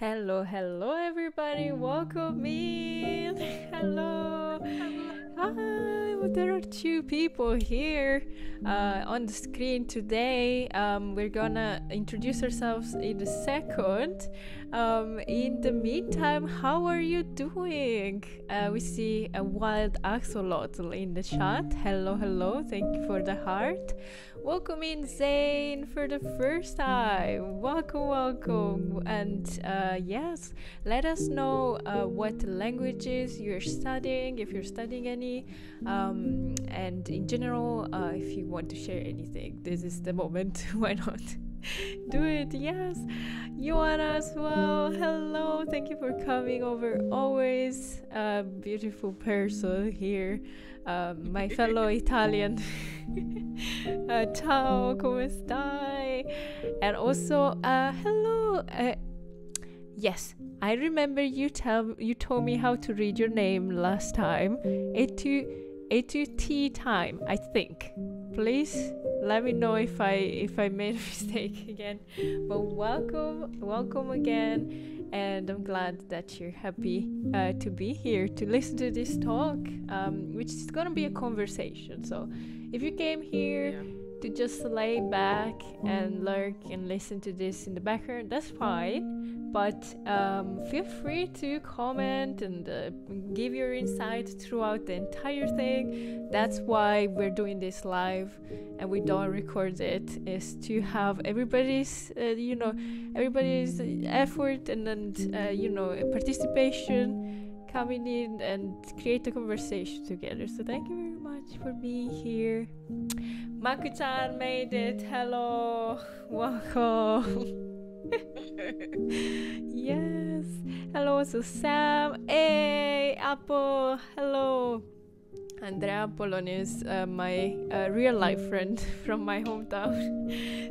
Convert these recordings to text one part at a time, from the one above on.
Hello, hello, everybody. Welcome in. Hello. Hi. There are two people here uh, on the screen today. Um, we're gonna introduce ourselves in a second. Um, in the meantime, how are you doing? Uh, we see a wild axolotl in the chat. Hello, hello. Thank you for the heart. Welcome in, Zane, for the first time. Welcome, welcome. And uh, yes, let us know uh, what languages you're studying, if you're studying any, um, and in general, uh, if you want to share anything. This is the moment. Why not? Do it, yes. you Joanna as well. Hello, thank you for coming over. Always a beautiful person here. Um, my fellow Italian. uh, ciao, come stai? And also, uh, hello. Uh, yes, I remember you tell you told me how to read your name last time. Etu etu tea time, I think. Please let me know if I if I made a mistake again. But welcome, welcome again and I'm glad that you're happy uh, to be here to listen to this talk, um, which is gonna be a conversation. So, if you came here to just lay back and lurk and listen to this in the background, that's fine. But um, feel free to comment and uh, give your insight throughout the entire thing. That's why we're doing this live and we don't record it, is to have everybody's, uh, you know, everybody's effort and then, uh, you know, participation coming in and create a conversation together. So thank you very much for being here. Maku-chan made it. Hello, welcome. yes. Hello, so Sam. Hey, Apple. Hello. Andrea Apollon is uh, my uh, real life friend from my hometown.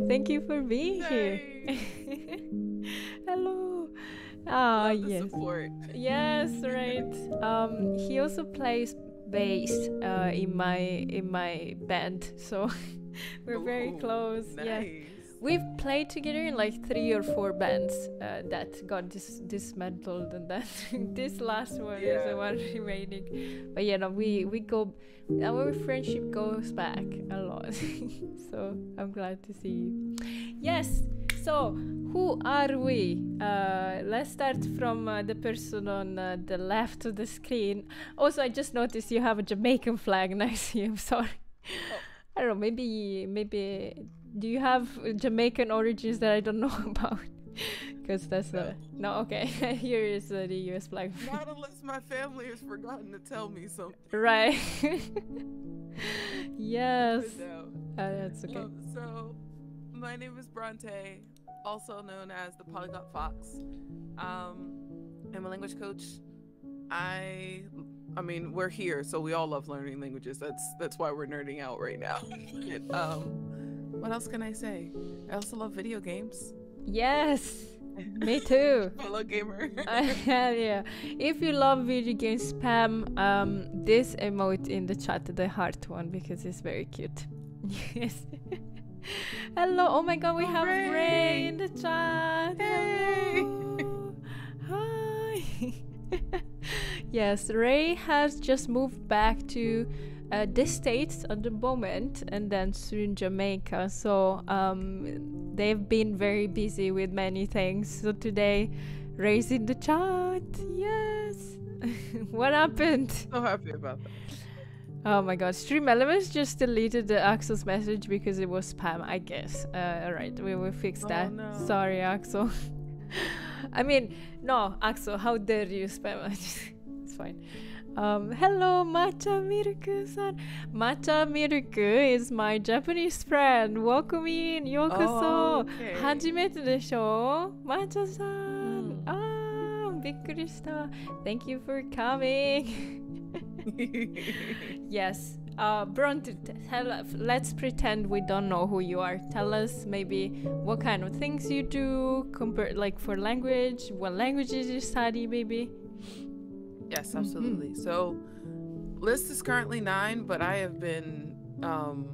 Thank you for being here. Hello. Ah, yes. Support. Yes, right. Um, he also plays bass uh, in my in my band, so we're very Ooh, close. Yeah, Nice. We've played together in like three or four bands uh, that got dis- dismantled, and then this last one is the one remaining. But yeah, no, we we go. Our friendship goes back a lot, so I'm glad to see you. Yes. So, who are we? Uh, let's start from uh, the person on uh, the left of the screen. Also, I just noticed you have a Jamaican flag next to you. I'm sorry. I don't know. Maybe, maybe. Do you have Jamaican origins that I don't know about? Because that's uh, no. Okay, here is uh, the U.S. flag. Not unless my family has forgotten to tell me something. right. yes. But no. Uh, that's okay. Um, so, my name is Bronte, also known as the Polyglot Fox. Um, I'm a language coach. I, I mean, we're here, so we all love learning languages. That's that's why we're nerding out right now. um, what else can I say? I also love video games. Yes. Me too. Fellow gamer. Uh, hell yeah. If you love video games, spam um, this emote in the chat, the heart one, because it's very cute. yes. Hello. Oh my god, we have Rae, Rae. in the chat. Hey. Hello. Hi. yes, Rae has just moved back to uh, the States at the moment and then soon Jamaica. So um, they've been very busy with many things. So today, raising the chart. Yes. what happened? so happy about that. Oh my god, Stream Elements just deleted the Axel's message because it was spam, I guess. Uh, alright, we will fix Oh, that. no. Sorry, Axel. I mean, no, Axel, how dare you spam? it's fine. Um, hello, Macha Miruku-san. Macha Miruku is my Japanese friend. Welcome in, yokoso. Okay. 初めてでしょマチャさん。あー、びっくりした。Thank you for coming. yes. Uh, Bronte, tell, let's pretend we don't know who you are. Tell us maybe what kind of things you do, compare like for language, what languages you study, maybe. Yes, absolutely. So, list is currently nine, but I have been um,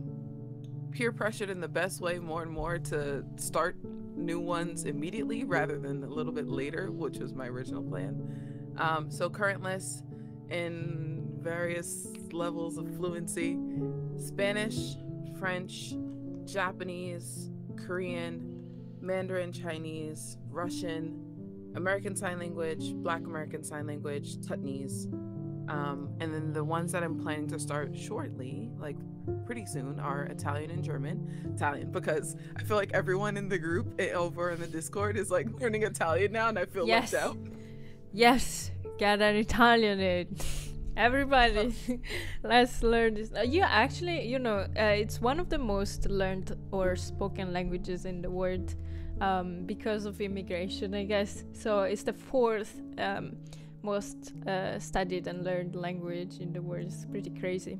peer pressured in the best way more and more to start new ones immediately rather than a little bit later, which was my original plan. Um, so, current list in various levels of fluency Spanish, French, Japanese, Korean, Mandarin Chinese, Russian, American Sign Language, Black American Sign Language, Tutnese. Um, and then the ones that I'm planning to start shortly, like pretty soon, are Italian and German. Italian, because I feel like everyone in the group eh, over in the Discord is like learning Italian now, and I feel Yes. left out. Yes, get an Italian in. Everybody, let's learn this. Uh, you actually, you know, uh, it's one of the most learned or spoken languages in the world um, because of immigration, I guess. So it's the fourth um, most uh, studied and learned language in the world. It's pretty crazy.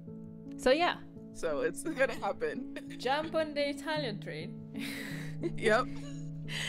So yeah, So it's gonna happen. jump on the Italian train. yep.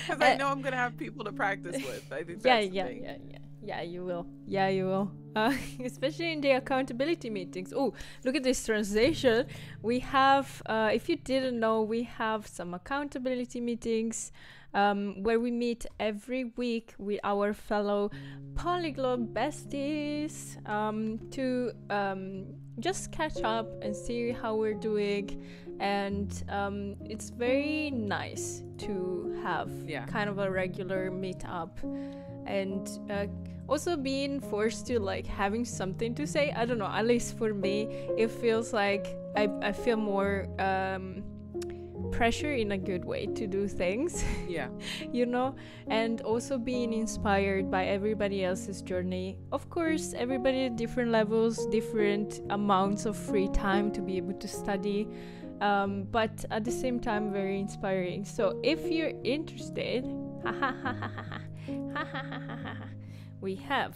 Because I Uh, know I'm gonna have people to practice with. I think yeah, the yeah, thing. yeah, yeah. Yeah, you will. Yeah, you will. Uh, especially in the accountability meetings. Oh, look at this translation. We have, uh, if you didn't know, we have some accountability meetings um, where we meet every week with our fellow polyglot besties um, to um, just catch up and see how we're doing and um, it's very nice to have Yeah. kind of a regular meetup and uh, also being forced to like having something to say i don't know at least for me it feels like i, I feel more um, pressure in a good way to do things Yeah. you know and also being inspired by everybody else's journey of course everybody at different levels different amounts of free time to be able to study um, but at the same time very inspiring so if you're interested we have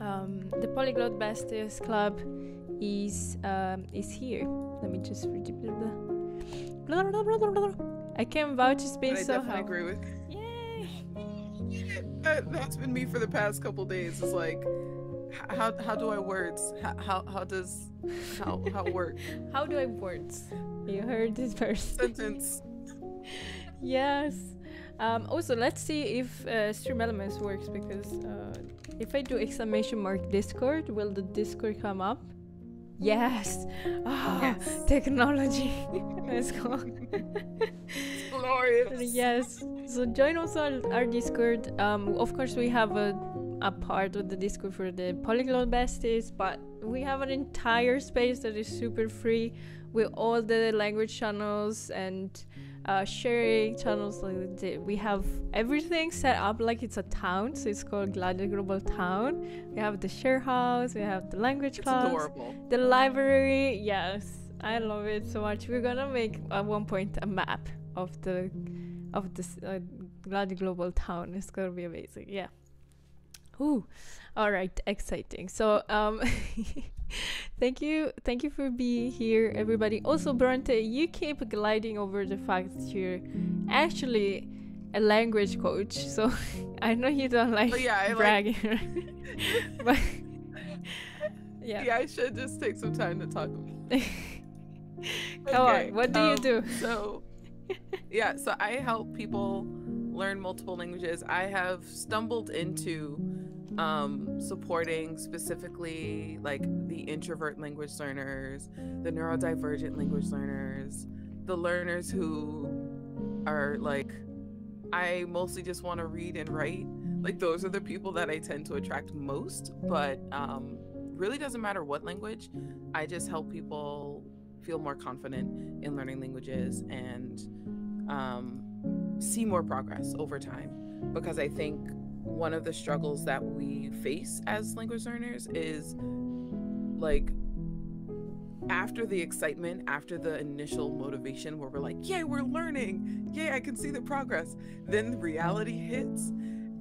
um, the polyglot besties club is um, is here let me just I can vouch it's been I so definitely helpful. agree with. Yay! That, that's been me for the past couple days. It's like, how how do I words? How how, how does how how work How do I words? You heard this first. sentence? yes. Um, also, let's see if uh, Stream Elements works because uh, if I do exclamation mark Discord, will the Discord come up? Yes. Ah, Yes. technology. Let's go. Glorious. yes. So join also our, our Discord. Um, of course, we have a, a part of the Discord for the Polyglot Besties, but we have an entire space that is super free with all the language channels and uh, sharing channels. Like we have everything set up like it's a town, so it's called Gladly Global Town. We have the share house, we have the language It's class, adorable. the library. Yes, I love it so much. We're gonna make at one point a map of the of this uh, Gladly Global Town. It's gonna be amazing. Yeah. Ooh. All right. Exciting. So um. thank you thank you for being here everybody also bronte you keep gliding over the fact that you're actually a language coach so i know you don't like But yeah, I like- bragging but yeah, Yeah. I should just take some time to talk. Come on, what do you um, do? So, yeah, so I help people learn multiple languages. I have stumbled into um, supporting specifically like the introvert language learners, the neurodivergent language learners, the learners who are like, I mostly just want to read and write. Like, those are the people that I tend to attract most, but um, really doesn't matter what language. I just help people feel more confident in learning languages and um, see more progress over time. Because I think one of the struggles that we face as language learners is like after the excitement, after the initial motivation where we're like, yay, we're learning, yay, I can see the progress, then the reality hits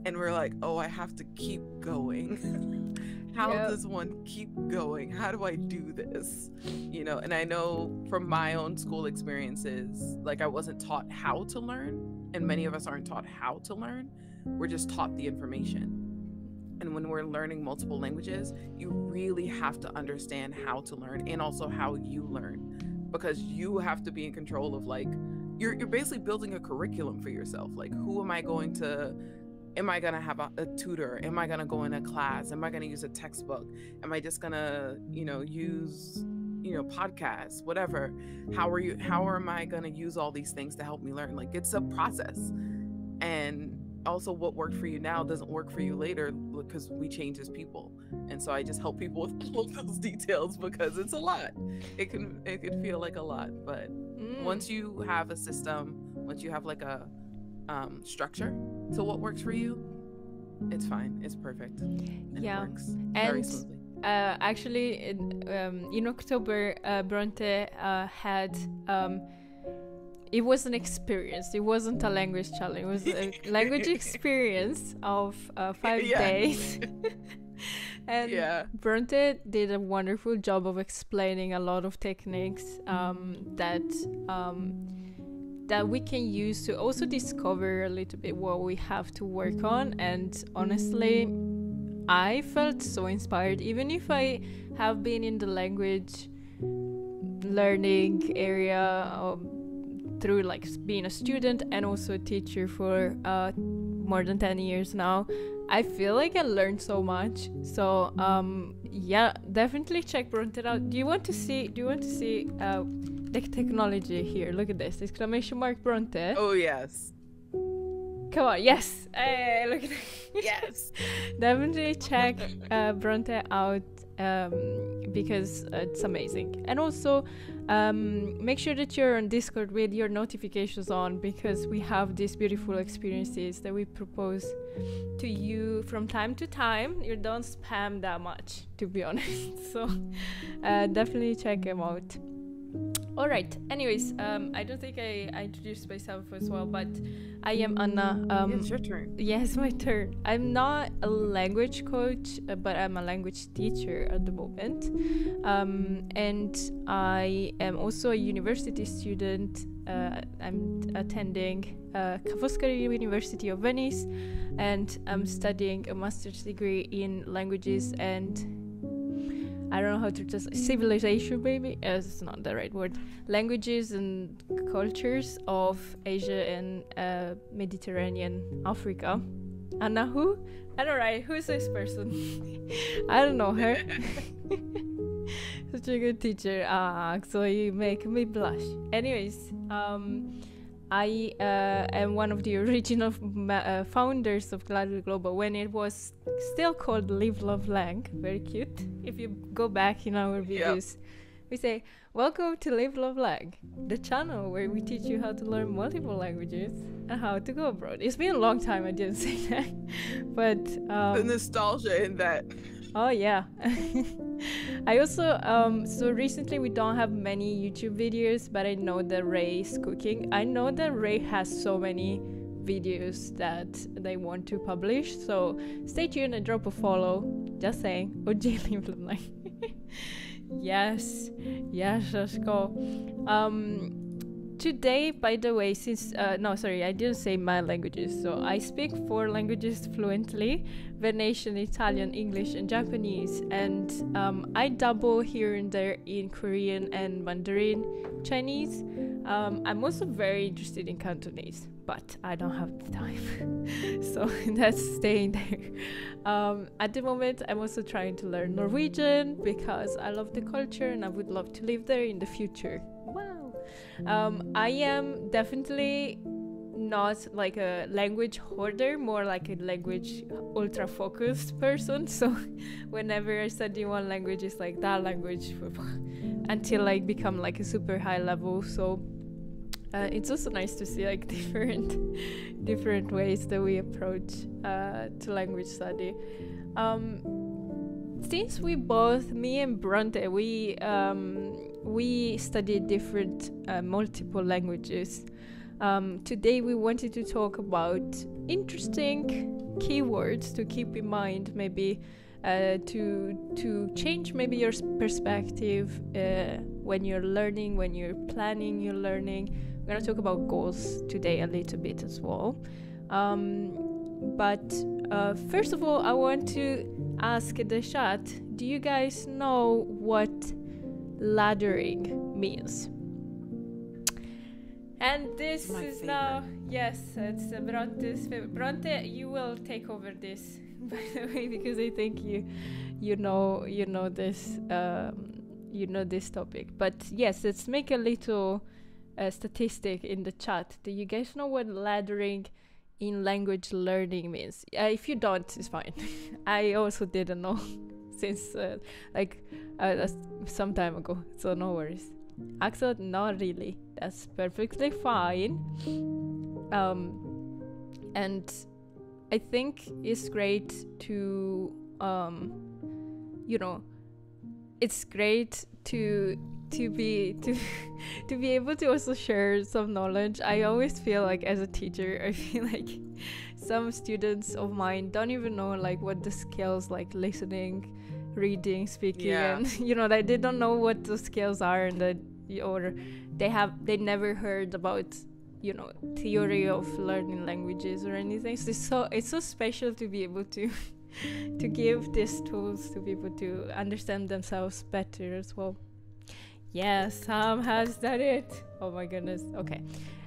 and we're like, oh, I have to keep going. How Yep. does one keep going? How do I do this? You know, and I know from my own school experiences, like I wasn't taught how to learn, and many of us aren't taught how to learn. We're just taught the information. And when we're learning multiple languages, you really have to understand how to learn and also how you learn because you have to be in control of like you're you're basically building a curriculum for yourself. Like who am I going to am I gonna have a, a tutor? Am I gonna go in a class? Am I gonna use a textbook? Am I just gonna, you know, use you know podcasts whatever how are you how am i going to use all these things to help me learn like it's a process and also what worked for you now doesn't work for you later because we change as people. And so i just help people with all of those details because it's a lot. It can it can feel like a lot but Mm. once you have a system once you have like a um, structure to what works for you it's fine. It's perfect. And Yeah. it works very And- smoothly. uh, actually in, um, in october uh, bronte uh, had um, it was an experience. It wasn't a language challenge. It was a language experience of uh, five Yeah. days. And yeah. Bronte did a wonderful job of explaining a lot of techniques um, that um, that we can use to also discover a little bit what we have to work on. And honestly, I felt so inspired, even if I have been in the language learning area um, through like being a student and also a teacher for uh, more than 10 years now. I feel like I learned so much. So um yeah, definitely check Bronte out. Do you want to see do you want to see uh the technology here. Look at this exclamation mark Bronte. Oh yes. Come on, yes. Hey, look at Yes. Definitely check uh, Bronte out um, because it's amazing. And also, um, make sure that you're on Discord with your notifications on because we have these beautiful experiences that we propose to you from time to time. You don't spam that much, to be honest. So, uh, definitely check them out. All right. Anyways, um, I don't think I, I introduced myself as well, but I am Anna. Um, it's your turn. Yes, my turn. I'm not a language coach, uh, but I'm a language teacher at the moment. Um, and I am also a university student. Uh, I'm attending uh, Ca' Foscari University of Venice, and I'm studying a master's degree in languages and I don't know how to just civilization maybe? Uh, it's not the right word. Languages and cultures of Asia and uh, Mediterranean Africa. Anna who? I don't know who's this person? I don't know her. Such a good teacher. Ah so you make me blush. Anyways um I uh, am one of the original uh, founders of Gladly Global when it was still called Live Love Lang. Very cute. If you go back in our videos, yep. we say, Welcome to Live Love Lang, the channel where we teach you how to learn multiple languages and how to go abroad. It's been a long time I didn't say that, but um, the nostalgia in that. Oh yeah. I also um so recently we don't have many YouTube videos, but I know that Rae is cooking. I know that Rae has so many videos that they want to publish. So stay tuned and drop a follow. Just saying. like Yes. Yes, let's go. Um today by the way since uh, no sorry i didn't say my languages so i speak four languages fluently venetian italian english and japanese and um, i double here and there in korean and mandarin chinese. Um, i'm also very interested in cantonese but i don't have the time so that's staying there. Um, at the moment i'm also trying to learn norwegian because i love the culture and i would love to live there in the future um, I am definitely not like a language hoarder, more like a language ultra focused person. So whenever I study one language, it's like that language until I become like a super high level. So uh, it's also nice to see like different different ways that we approach uh, to language study. Um, since we both, me and Bronte, we um, we studied different uh, multiple languages. Um, today we wanted to talk about interesting keywords to keep in mind, maybe uh, to to change maybe your perspective uh, when you're learning, when you're planning your learning. We're gonna talk about goals today a little bit as well. Um, but uh, first of all, I want to ask the chat: Do you guys know what laddering means. And this is favorite. now, yes, it's uh, Bronte's favorite. Bronte, you will take over this, by the way, because I think you, you know, you know this, um, you know this topic. But yes, let's make a little uh, statistic in the chat. Do you guys know what laddering in language learning means? Uh, if you don't, it's fine. I also didn't know since uh, like uh, some time ago, so no worries. Axel, not really. That's perfectly fine. Um, and I think it's great to, um, you know, it's great to to be to to be able to also share some knowledge. I always feel like as a teacher, I feel like some students of mine don't even know like what the skills like listening reading, speaking, yeah. and you know that they don't know what the skills are, and that or they have they never heard about you know theory of learning languages or anything. So it's so it's so special to be able to to give these tools to people to understand themselves better as well. Yes, Sam has done it. Oh my goodness. Okay.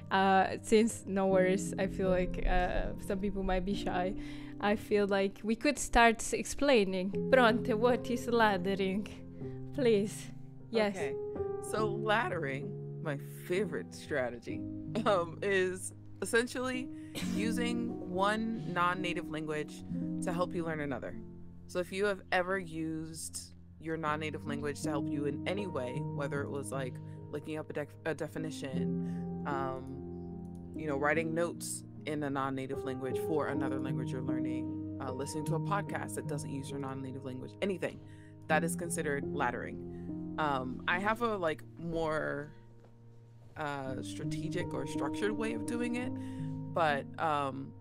Uh, since no worries, I feel like uh, some people might be shy. I feel like we could start explaining. Bronte, what is laddering? Please. Yes. Okay. So laddering my favorite strategy um, is essentially using one non-native language to help you learn another. So if you have ever used your non-native language to help you in any way, whether it was like looking up a, a definition, um, you know, writing notes in a non-native language for another language you're learning, uh, listening to a podcast that doesn't use your non-native language, anything that is considered laddering. Um, I have a like more uh, strategic or structured way of doing it, but um,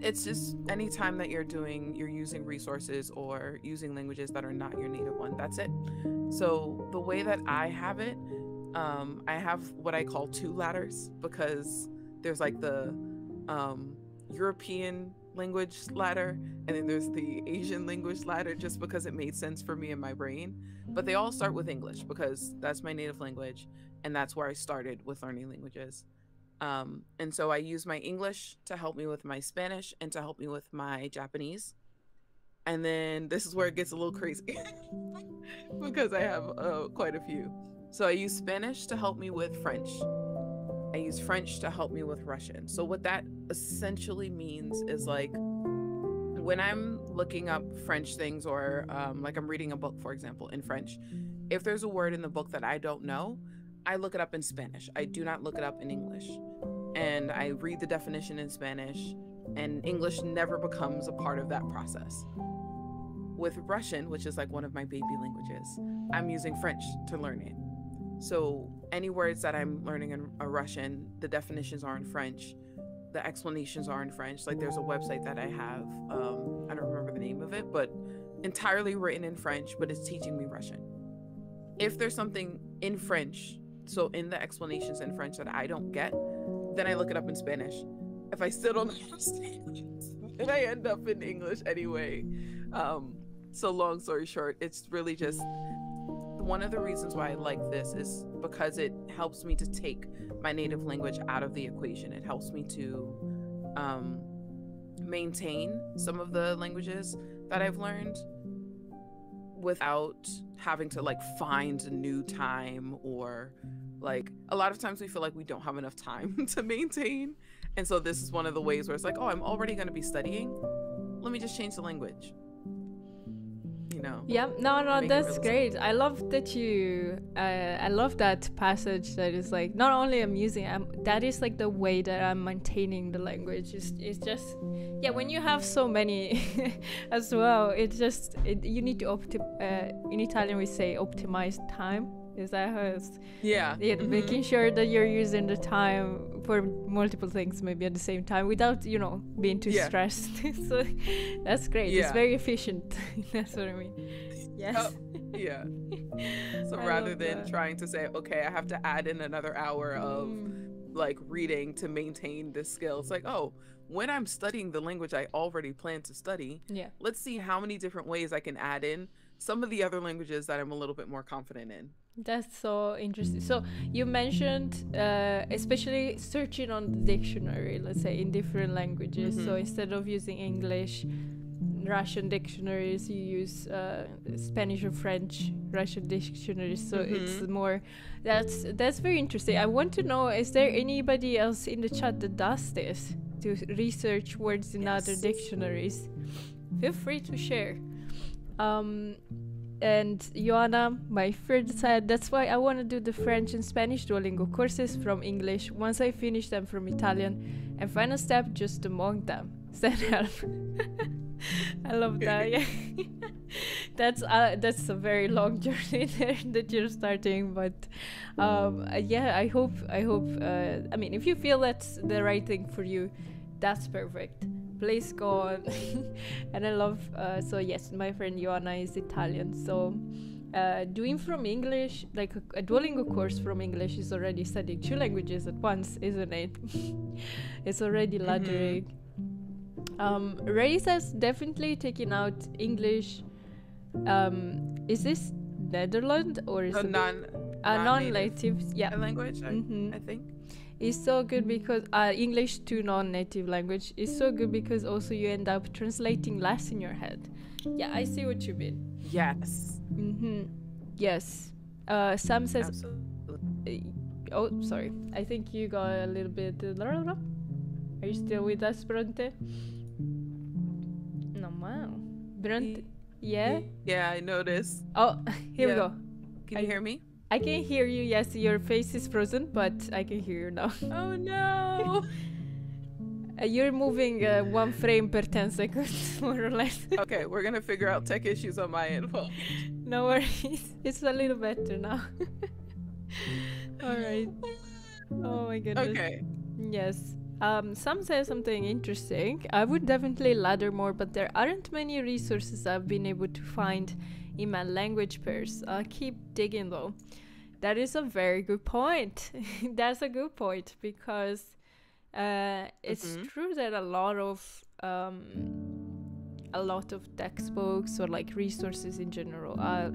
it's just anytime that you're doing, you're using resources or using languages that are not your native one. That's it. So the way that I have it, um, I have what I call two ladders because there's like the um, European language ladder and then there's the Asian language ladder just because it made sense for me in my brain. But they all start with English because that's my native language and that's where I started with learning languages. Um, and so I use my English to help me with my Spanish and to help me with my Japanese. And then this is where it gets a little crazy because I have uh, quite a few. So I use Spanish to help me with French. I use French to help me with Russian. So what that essentially means is like when I'm looking up French things or um, like I'm reading a book, for example, in French, if there's a word in the book that I don't know, I look it up in Spanish. I do not look it up in English. And I read the definition in Spanish, and English never becomes a part of that process. With Russian, which is like one of my baby languages, I'm using French to learn it. So any words that I'm learning in a Russian, the definitions are in French, the explanations are in French. Like there's a website that I have, um, I don't remember the name of it, but entirely written in French, but it's teaching me Russian. If there's something in French so in the explanations in French that I don't get, then I look it up in Spanish. If I still don't understand then I end up in English anyway. Um, so long story short, it's really just one of the reasons why I like this is because it helps me to take my native language out of the equation. It helps me to um, maintain some of the languages that I've learned without having to like find a new time or like a lot of times we feel like we don't have enough time to maintain. And so this is one of the ways where it's like oh i'm already going to be studying. Let me just change the language know. Yeah no no that's great. I love that you uh, i love that passage that is like not only i'm using I'm, that is like the way that i'm maintaining the language. It's, it's just yeah when you have so many as well it's just it, you need to optim uh, in italian we say optimize time is that how it's yeah, yeah mm-hmm. making sure that you're using the time for multiple things maybe at the same time without you know being too yeah. stressed so that's great yeah. it's very efficient that's what i mean yes oh, yeah so rather than that. trying to say okay i have to add in another hour of mm. like reading to maintain this skill it's like oh when i'm studying the language i already plan to study yeah let's see how many different ways i can add in some of the other languages that i'm a little bit more confident in that's so interesting. So you mentioned, uh, especially searching on the dictionary, let's say in different languages. Mm-hmm. So instead of using English, Russian dictionaries, you use uh, Spanish or French Russian dictionaries. So mm-hmm. it's more. That's that's very interesting. I want to know: is there anybody else in the chat that does this to research words in yes. other dictionaries? Feel free to share. Um, and Joanna, my friend, said that's why I want to do the French and Spanish Duolingo courses from English once I finish them from Italian. And final step, just among them. Send help. I love that. Yeah. that's uh, that's a very long journey there that you're starting, but um, yeah, I hope I hope. Uh, I mean, if you feel that's the right thing for you, that's perfect go on and i love uh, so yes my friend joanna is italian so uh, doing from english like a, a, duolingo course from english is already studying two languages at once isn't it? It's already laddering mm-hmm. um, rae says definitely taking out english um, is this netherlands or is a it non a non-native? Yeah. language I, mm-hmm. I think is so good because uh, English to non-native language is so good because also you end up translating less in your head. Yeah, I see what you mean. Yes. Mm-hmm. Yes. Uh, Sam says. Absolutely. Oh, sorry. I think you got a little bit. Are you still with us, Bronte? No, wow. Bronte. Yeah? Yeah, I noticed. Oh, here we go. Can I- you hear me? I can hear you. Yes, your face is frozen, but I can hear you now. Oh no. Uh, you're moving uh, one frame per 10 seconds, more or less. okay, we're gonna figure out tech issues on my end. Well, no worries. It's a little better now. All right. Oh my goodness. okay. Yes. Um, some say something interesting. I would definitely ladder more, but there aren't many resources I've been able to find in my language pairs. I'll keep digging though. That is a very good point. That's a good point because uh, it's Mhm. true that a lot of um, a lot of textbooks or like resources in general are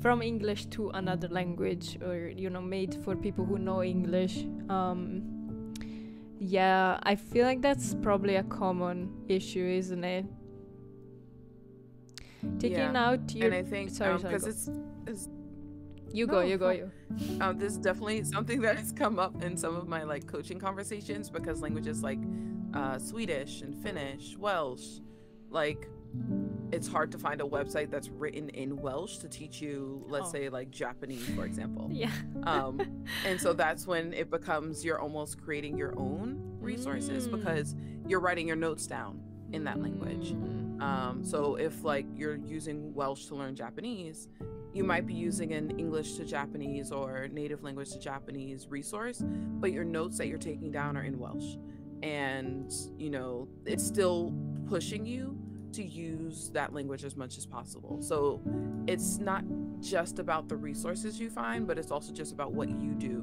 from English to another language or you know made for people who know English. Um, yeah, I feel like that's probably a common issue, isn't it? Taking Yeah. out your and I think sorry, sorry, because go. it's, it's you go, no, you go, you. um, this is definitely something that has come up in some of my like coaching conversations because languages like uh, Swedish and Finnish, Welsh, like it's hard to find a website that's written in Welsh to teach you, let's Oh. say like Japanese, for example. Yeah. um, and so that's when it becomes you're almost creating your own resources Mm. because you're writing your notes down in that language. Mm. Um, so if like you're using Welsh to learn Japanese, you might be using an English to Japanese or native language to Japanese resource, but your notes that you're taking down are in Welsh. And, you know, it's still pushing you to use that language as much as possible. So it's not just about the resources you find, but it's also just about what you do.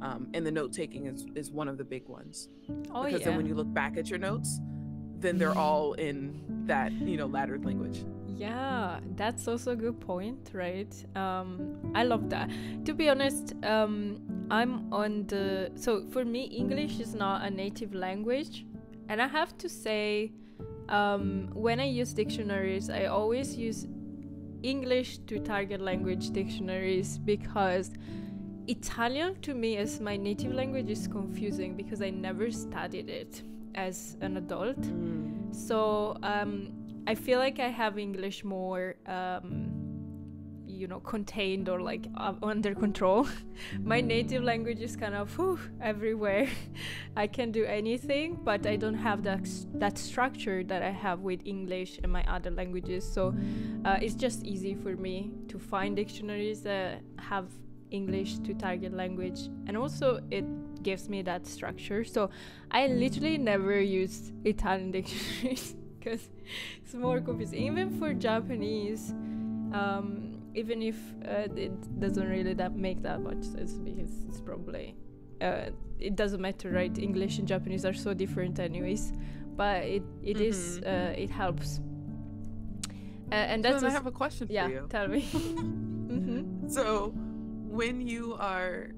Um, and the note taking is, is one of the big ones Oh because yeah. then when you look back at your notes, then they're all in that you know laddered language. Yeah, that's also a good point, right? Um, I love that. To be honest, um, I'm on the so for me, English is not a native language, and I have to say, um, when I use dictionaries, I always use English to target language dictionaries because Italian to me as my native language is confusing because I never studied it as an adult. So um, I feel like I have English more, um, you know, contained or like uh, under control. My native language is kind of whew, everywhere. I can do anything, but I don't have that that structure that I have with English and my other languages. So uh, it's just easy for me to find dictionaries that have English to target language, and also it gives me that structure. So I literally never use Italian dictionaries because it's more confusing. Even for Japanese, um, even if uh, it doesn't really that make that much sense because it's probably uh, it doesn't matter, right? English and Japanese are so different, anyways. But it it is, Mhm. uh, it helps. And that's then I have a question yeah. for you. Tell me. hmm So when you are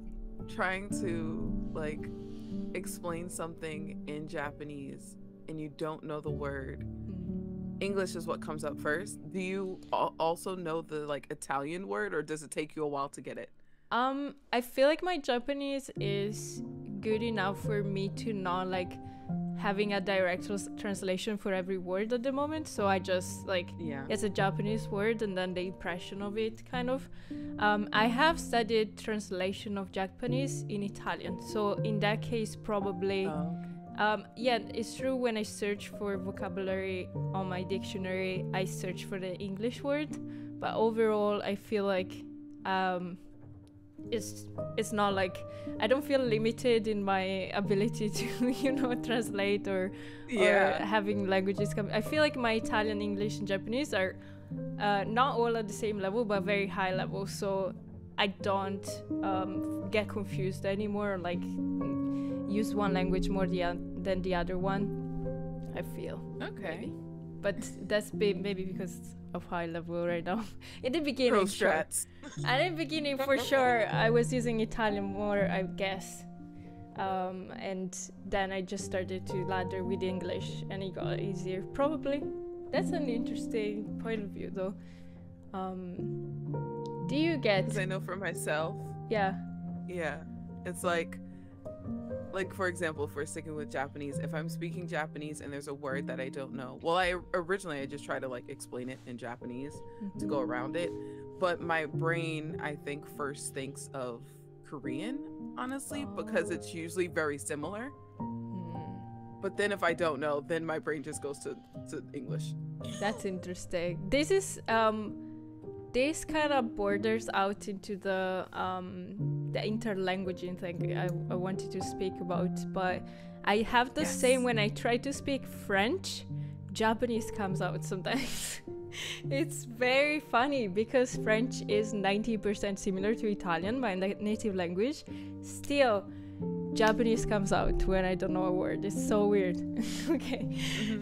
trying to like explain something in Japanese and you don't know the word, English is what comes up first. Do you al- also know the like Italian word or does it take you a while to get it? Um, I feel like my Japanese is good enough for me to not like having a direct translation for every word at the moment. So I just like Yeah. it's a Japanese word and then the impression of it kind of. Um, I have studied translation of Japanese in Italian, so in that case probably. Oh, Um, yeah, it's true. When I search for vocabulary on my dictionary, I search for the English word, but overall, I feel like um, it's it's not like I don't feel limited in my ability to you know translate or or yeah. having languages come. I feel like my Italian, English, and Japanese are uh, not all at the same level, but very high level. So I don't um, get confused anymore. Like use one language more the, than the other one. I feel. Okay. maybe. But that's be- maybe because of high level right now. In the Pro beginning, sure. strats. At the beginning, for sure, I was using Italian more, I guess. Um, and then I just started to ladder with English, and it got easier. Probably. That's an interesting point of view, though. Um, do you get? Because I know for myself, Yeah. yeah, It's like like for example, if we're sticking with Japanese, if I'm speaking Japanese and there's a word that I don't know, well, I originally I just try to like explain it in Japanese to go around it, but my brain I think first thinks of Korean, honestly, because it's usually very similar. Mm, But then if I don't know, then my brain just goes to, to English. that's interesting. This is um, this kind of borders out into the um the interlanguaging thing I, I wanted to speak about, but I have the same when I try to speak French, Japanese comes out sometimes. it's very funny because French is 90% similar to Italian, my na- native language. Still, Japanese comes out when I don't know a word. It's so weird. okay.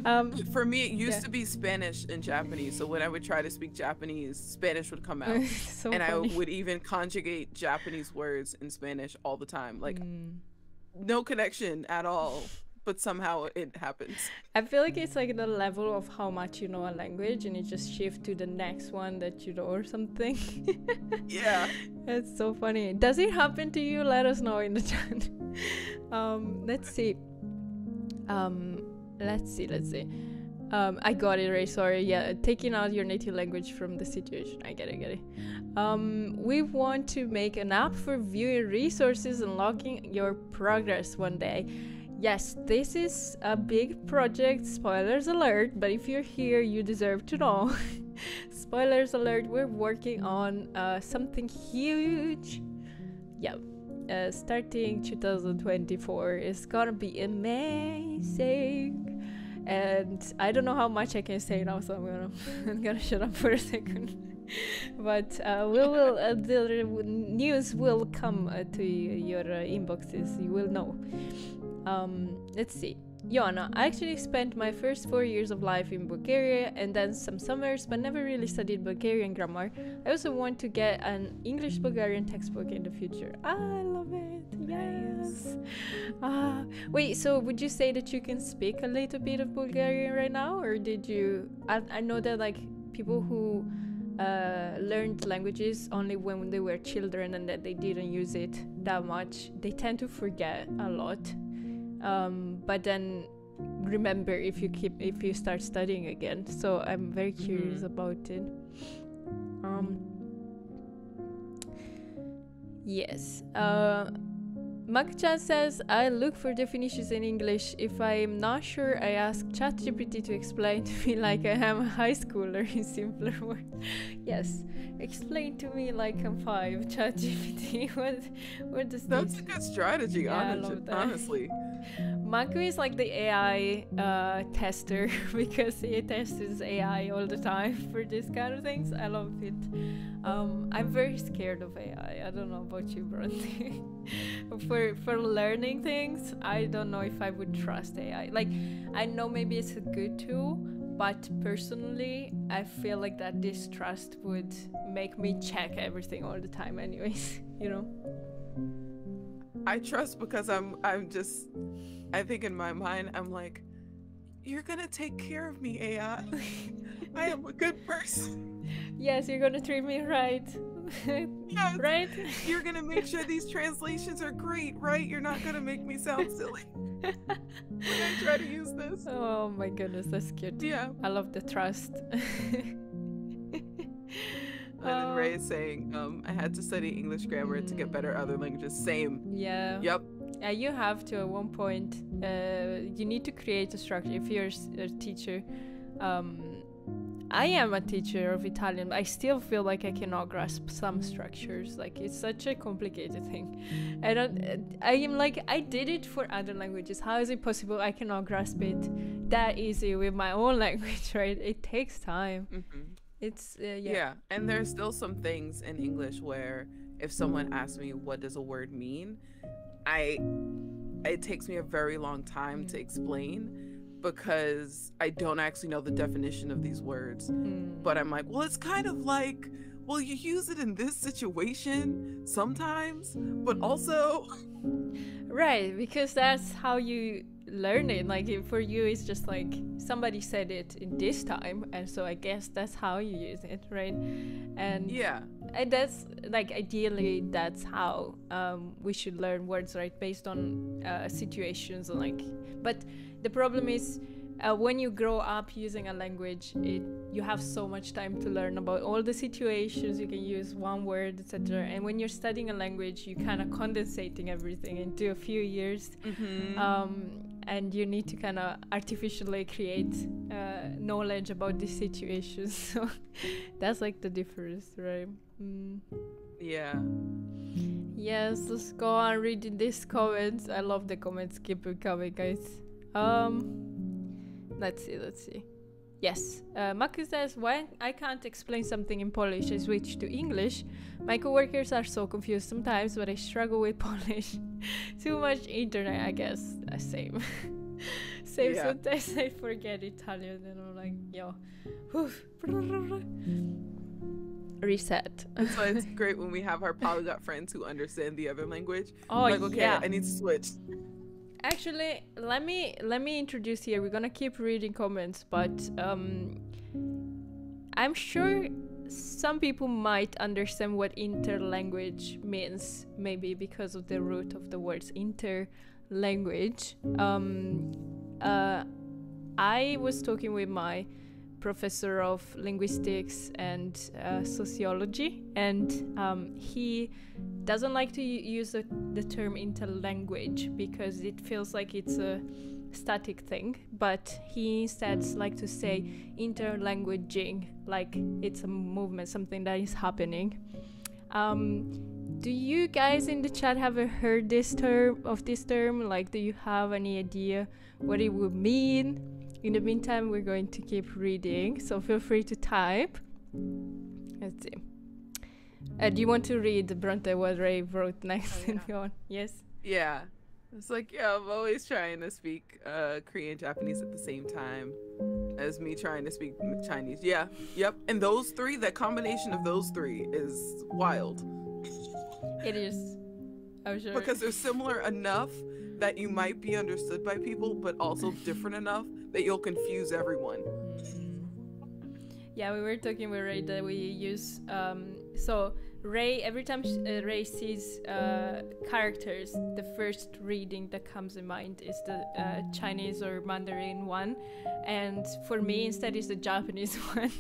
Um, For me, it used Yeah. to be Spanish and Japanese. So when I would try to speak Japanese, Spanish would come out. so and I would even conjugate Japanese words in Spanish all the time. Like, Mm. no connection at all, but somehow it happens. I feel like it's like the level of how much you know a language and you just shift to the next one that you know or something. Yeah. It's so funny. Does it happen to you? Let us know in the chat. um, let's see. Um, let's see. Let's see. Um, I got it right. Sorry. Yeah, taking out your native language from the situation. I get it. Get it. Um, we want to make an app for viewing resources and logging your progress one day. Yes, this is a big project. Spoilers alert. But if you're here, you deserve to know. Spoilers alert. We're working on uh, something huge. Yeah. Uh, starting 2024 is gonna be amazing and i don't know how much i can say now so i'm gonna i'm gonna shut up for a second but uh, we will uh, the news will come uh, to your uh, inboxes you will know um, let's see Joanna, I actually spent my first four years of life in Bulgaria and then some summers, but never really studied Bulgarian grammar. I also want to get an English Bulgarian textbook in the future. I love it. Yes. Ah, wait, so would you say that you can speak a little bit of Bulgarian right now, or did you? I, I know that like people who uh, learned languages only when they were children and that they didn't use it that much, they tend to forget a lot. Um, but then remember if you keep if you start studying again. So I'm very curious Mhm. about it. Um, yes. Uh, Makchan says, I look for definitions in English. If I am not sure, I ask ChatGPT to explain to me like I am a high schooler in simpler words. yes, explain to me like I'm five, ChatGPT. what, what does That's this? a good strategy, Yeah, I honest- love that. honestly. Mako is like the AI uh, tester because he tests AI all the time for this kind of things. I love it. Um, I'm very scared of AI. I don't know about you, Bronte. for for learning things, I don't know if I would trust AI. Like, I know maybe it's a good tool, but personally, I feel like that distrust would make me check everything all the time. Anyways, you know. I trust because I'm I'm just I think in my mind I'm like you're gonna take care of me, AI. I am a good person. Yes, you're gonna treat me right. Yes. right? You're gonna make sure these translations are great, right? You're not gonna make me sound silly when I try to use this. Oh my goodness, that's cute. Yeah. I love the trust. And then Rae is saying, um, I had to study English grammar to get better at other languages. Same. yeah. Yep. Uh, you have to at one point. Uh, you need to create a structure. If you're a teacher, um, I am a teacher of Italian. I still feel like I cannot grasp some structures. Like it's such a complicated thing. I don't. I am like I did it for other languages. How is it possible I cannot grasp it that easy with my own language? Right? It takes time. hmm It's uh, Yeah. yeah. And there's still some things in English where if someone asks me what does a word mean, I it takes me a very long time to explain because I don't actually know the definition of these words. Mm. But I'm like, well, it's kind of like, well, you use it in this situation sometimes, but also, Right, because that's how you learn it. Like for you, it's just like somebody said it in this time, and so I guess that's how you use it, right? And Yeah. and that's like ideally that's how um, we should learn words right based on uh, situations and like but the problem is uh, when you grow up using a language it you have so much time to learn about all the situations. You can use one word etc and when you're studying a language you kind of condensating everything into a few years. Mm-hmm. um, and you need to kind of artificially create uh, knowledge about these situations. So that's like the difference right? Mm. yeah. yes let's go on reading these comments. I love the comments. Keep it coming guys um let's see let's see. Yes uh, Maku says when i can't explain something in polish? I switch to english. My coworkers are so confused sometimes but i struggle with polish. Too much internet i guess. Uh, same. Same Yeah. sometimes i forget italian and i'm like yo reset. That's why it's great when we have our polyglot friends who understand the other language. oh like, okay, yeah. I need to switch. Actually, let me let me introduce here. We're gonna keep reading comments, but um, I'm sure some people might understand what interlanguage means, maybe because of the root of the words interlanguage. Um, uh, I was talking with my professor of linguistics and uh, sociology, and um, he doesn't like to use the, the term interlanguage because it feels like it's a static thing. But he instead like to say interlanguaging like it's a movement something that is happening. Um, do you guys in the chat have heard this term of this term? Like do you have any idea what it would mean in the meantime we're going to keep reading so feel free to type let's see uh, do you want to read the Bronte what Rae wrote next Oh, and yeah. go on? Yes. Yeah. It's like, yeah, I'm always trying to speak uh, Korean Japanese at the same time as me trying to speak Chinese. Yeah, yep. And those three, that combination of those three is wild It is. I'm sure. because they're similar enough that you might be understood by people, but also different enough that you'll confuse everyone. Mm. Yeah, we were talking with Rae that we use. Um, so Rae, every time sh- uh, Rae sees uh, characters, the first reading that comes in mind is the uh, Chinese or Mandarin one, and for me instead is the Japanese one.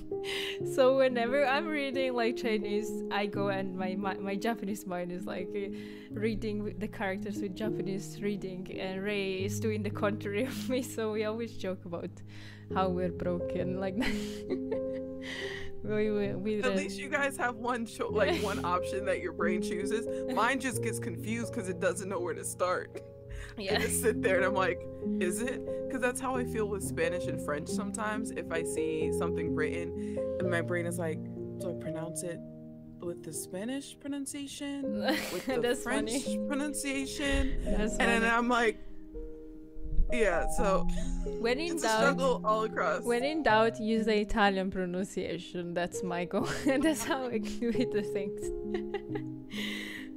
so whenever I'm reading like Chinese, I go and my my, my Japanese mind is like uh, reading the characters with Japanese reading, and Rae is doing the contrary of me. So we always joke about how we're broken like we, we, we At least you guys have one cho- like one option that your brain chooses. Mine just gets confused because it doesn't know where to start. I yeah just sit there and I'm like, is it? Because that's how I feel with Spanish and French sometimes. If I see something written, and my brain is like, do I pronounce it with the Spanish pronunciation, with the French funny. pronunciation? That's And then. I'm like, yeah. So when in doubt struggle all across. when in doubt use the Italian pronunciation. That's my goal. That's how I do it the things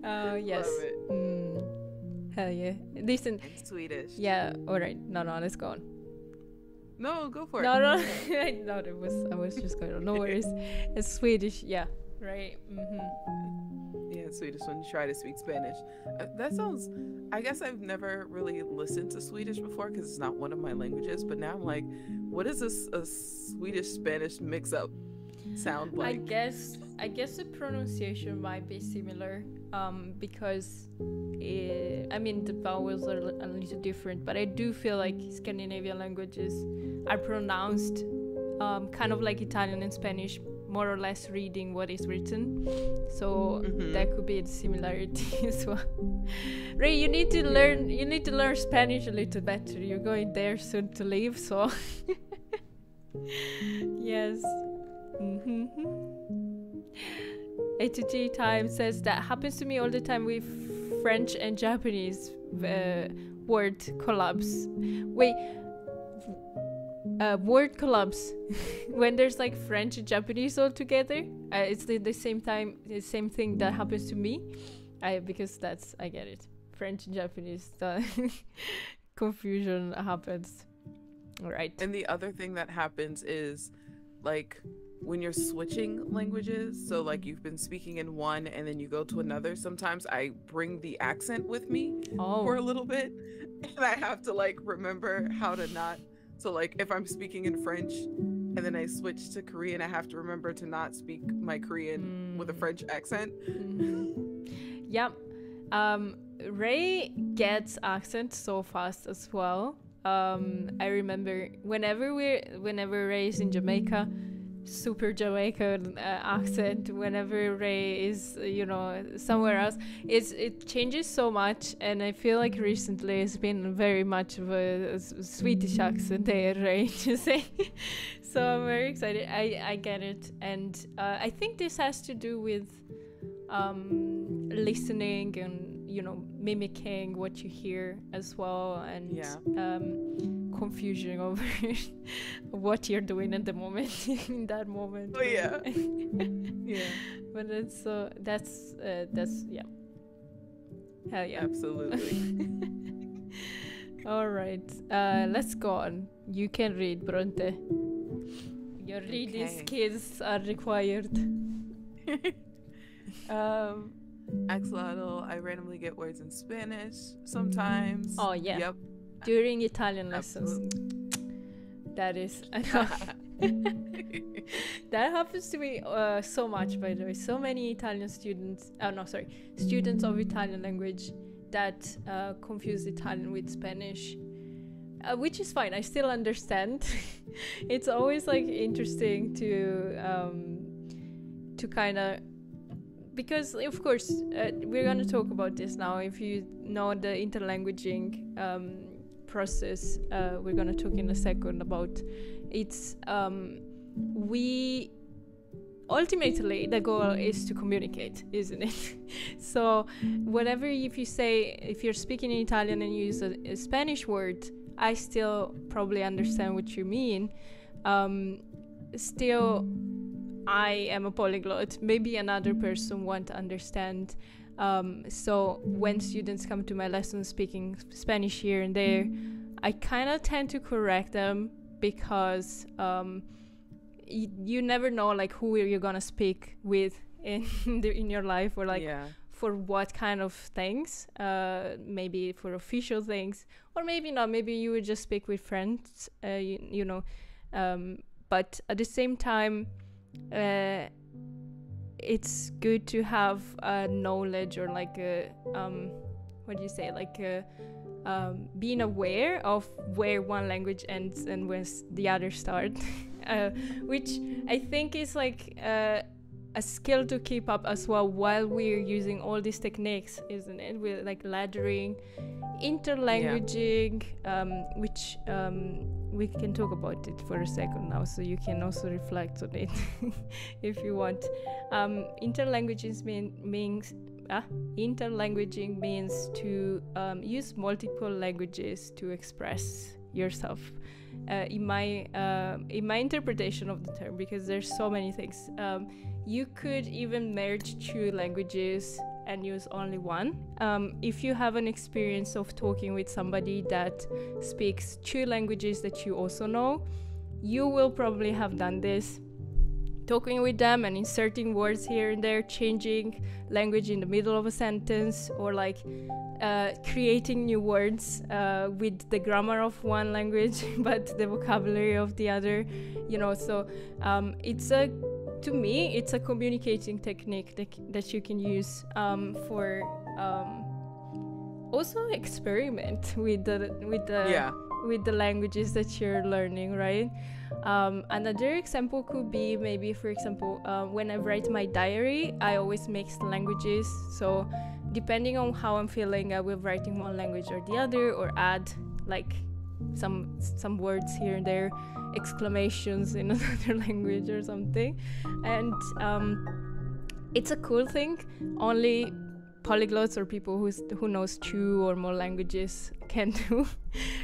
uh yes. mm. hell yeah. Listen. Swedish. yeah all right no no let's go on. No, go for it. no no. I no it was I was just going on. No worries. It's Swedish yeah. Right. Mm-hmm. Yeah, Swedish when you try to speak Spanish. Uh, that sounds. I guess I've never really listened to Swedish before because it's not one of my languages. But now I'm like, what does this a Swedish Spanish mix up sound like? I guess I guess the pronunciation might be similar um, because eh, I mean the vowels are a little different, but I do feel like Scandinavian languages are pronounced um, kind of like Italian and Spanish, more or less reading what is written. So Mhm. that could be the similarity as well. Rae, you need to learn. You need to learn Spanish a little better. You're going there soon to leave, so yes. Mm-hmm. A to G time says that happens to me all the time with French and Japanese uh, word collabs. Wait, uh, word collabs when there's like French and Japanese all together. Uh, it's the, the same time, the same thing that happens to me. I because that's I get it. French and Japanese confusion happens. All right. And the other thing that happens is like when you're switching languages, so like you've been speaking in one and then you go to another, sometimes I bring the accent with me Oh. for a little bit and I have to like remember how to not so like if I'm speaking in French and then I switch to Korean, I have to remember to not speak my Korean with a Mm. French accent. Mhm. Yep. Um, Rae gets accent so fast as well. Um, I remember whenever we're whenever Rae's in Jamaica, super Jamaican uh, accent. Whenever Rae is, you know, somewhere else, it's it changes so much. And I feel like recently it's been very much of a, s- Swedish accent there, Rae, to say. so I'm very excited. I I get it, and uh, I think this has to do with um, listening and you know mimicking what you hear as well and Yeah. um, confusion over what you're doing at the moment in that moment Oh, yeah. Yeah, but it's so that's uh, that's yeah hell yeah absolutely. all right uh, let's go on you can read bronte your reading Okay. skills are required um, axolotl. I randomly get words in Spanish sometimes. Oh, yeah. Yep. during italian lessons that is that happens to me uh, so much by the way so many italian students oh no sorry students of italian language that uh, confuse italian with spanish uh, which is fine i still understand it's always like interesting to um, to kind of because of course uh, we're going to talk about this now. If you know the interlanguaging um, process uh, we're going to talk in a second about it's um, we ultimately the goal is to communicate isn't it? So whatever if you say if you're speaking in italian and you use a, a spanish word i still probably understand what you mean. Um, still i am a polyglot. Maybe another person won't understand. Um, so when students come to my lessons speaking spanish here and there i kind of tend to correct them because um, y- you never know like who you're gonna speak with in the, in your life or like yeah. for what kind of things uh, maybe for official things or maybe not. Maybe you would just speak with friends uh, you, you know. Um, but at the same time uh, it's good to have a knowledge or like a um, what do you say like a um, being aware of where one language ends and where the other start. Uh, which i think is like uh, a skill to keep up as well while we're using all these techniques isn't it? We're like laddering interlanguaging um, which um, we can talk about it for a second now so you can also reflect on it if you want. Um, interlanguages mean, means ah, interlanguaging means to um, use multiple languages to express yourself uh, in my uh, in my interpretation of the term because there's so many things. Um, you could even merge two languages and use only one. Um, if you have an experience of talking with somebody that speaks two languages that you also know you will probably have done this. Talking with them and inserting words here and there changing language in the middle of a sentence or like uh, creating new words uh, with the grammar of one language but the vocabulary of the other you know so um, it's a to me it's a communicating technique that, that you can use um, for um, also experiment with the with the yeah. with the languages that you're learning, right? Um, another example could be maybe, for example, uh, when I write my diary, I always mix languages. So, depending on how I'm feeling, I will write in one language or the other, or add like some some words here and there, exclamations in another language or something, and um, it's a cool thing. Only polyglots or people who's who knows two or more languages can do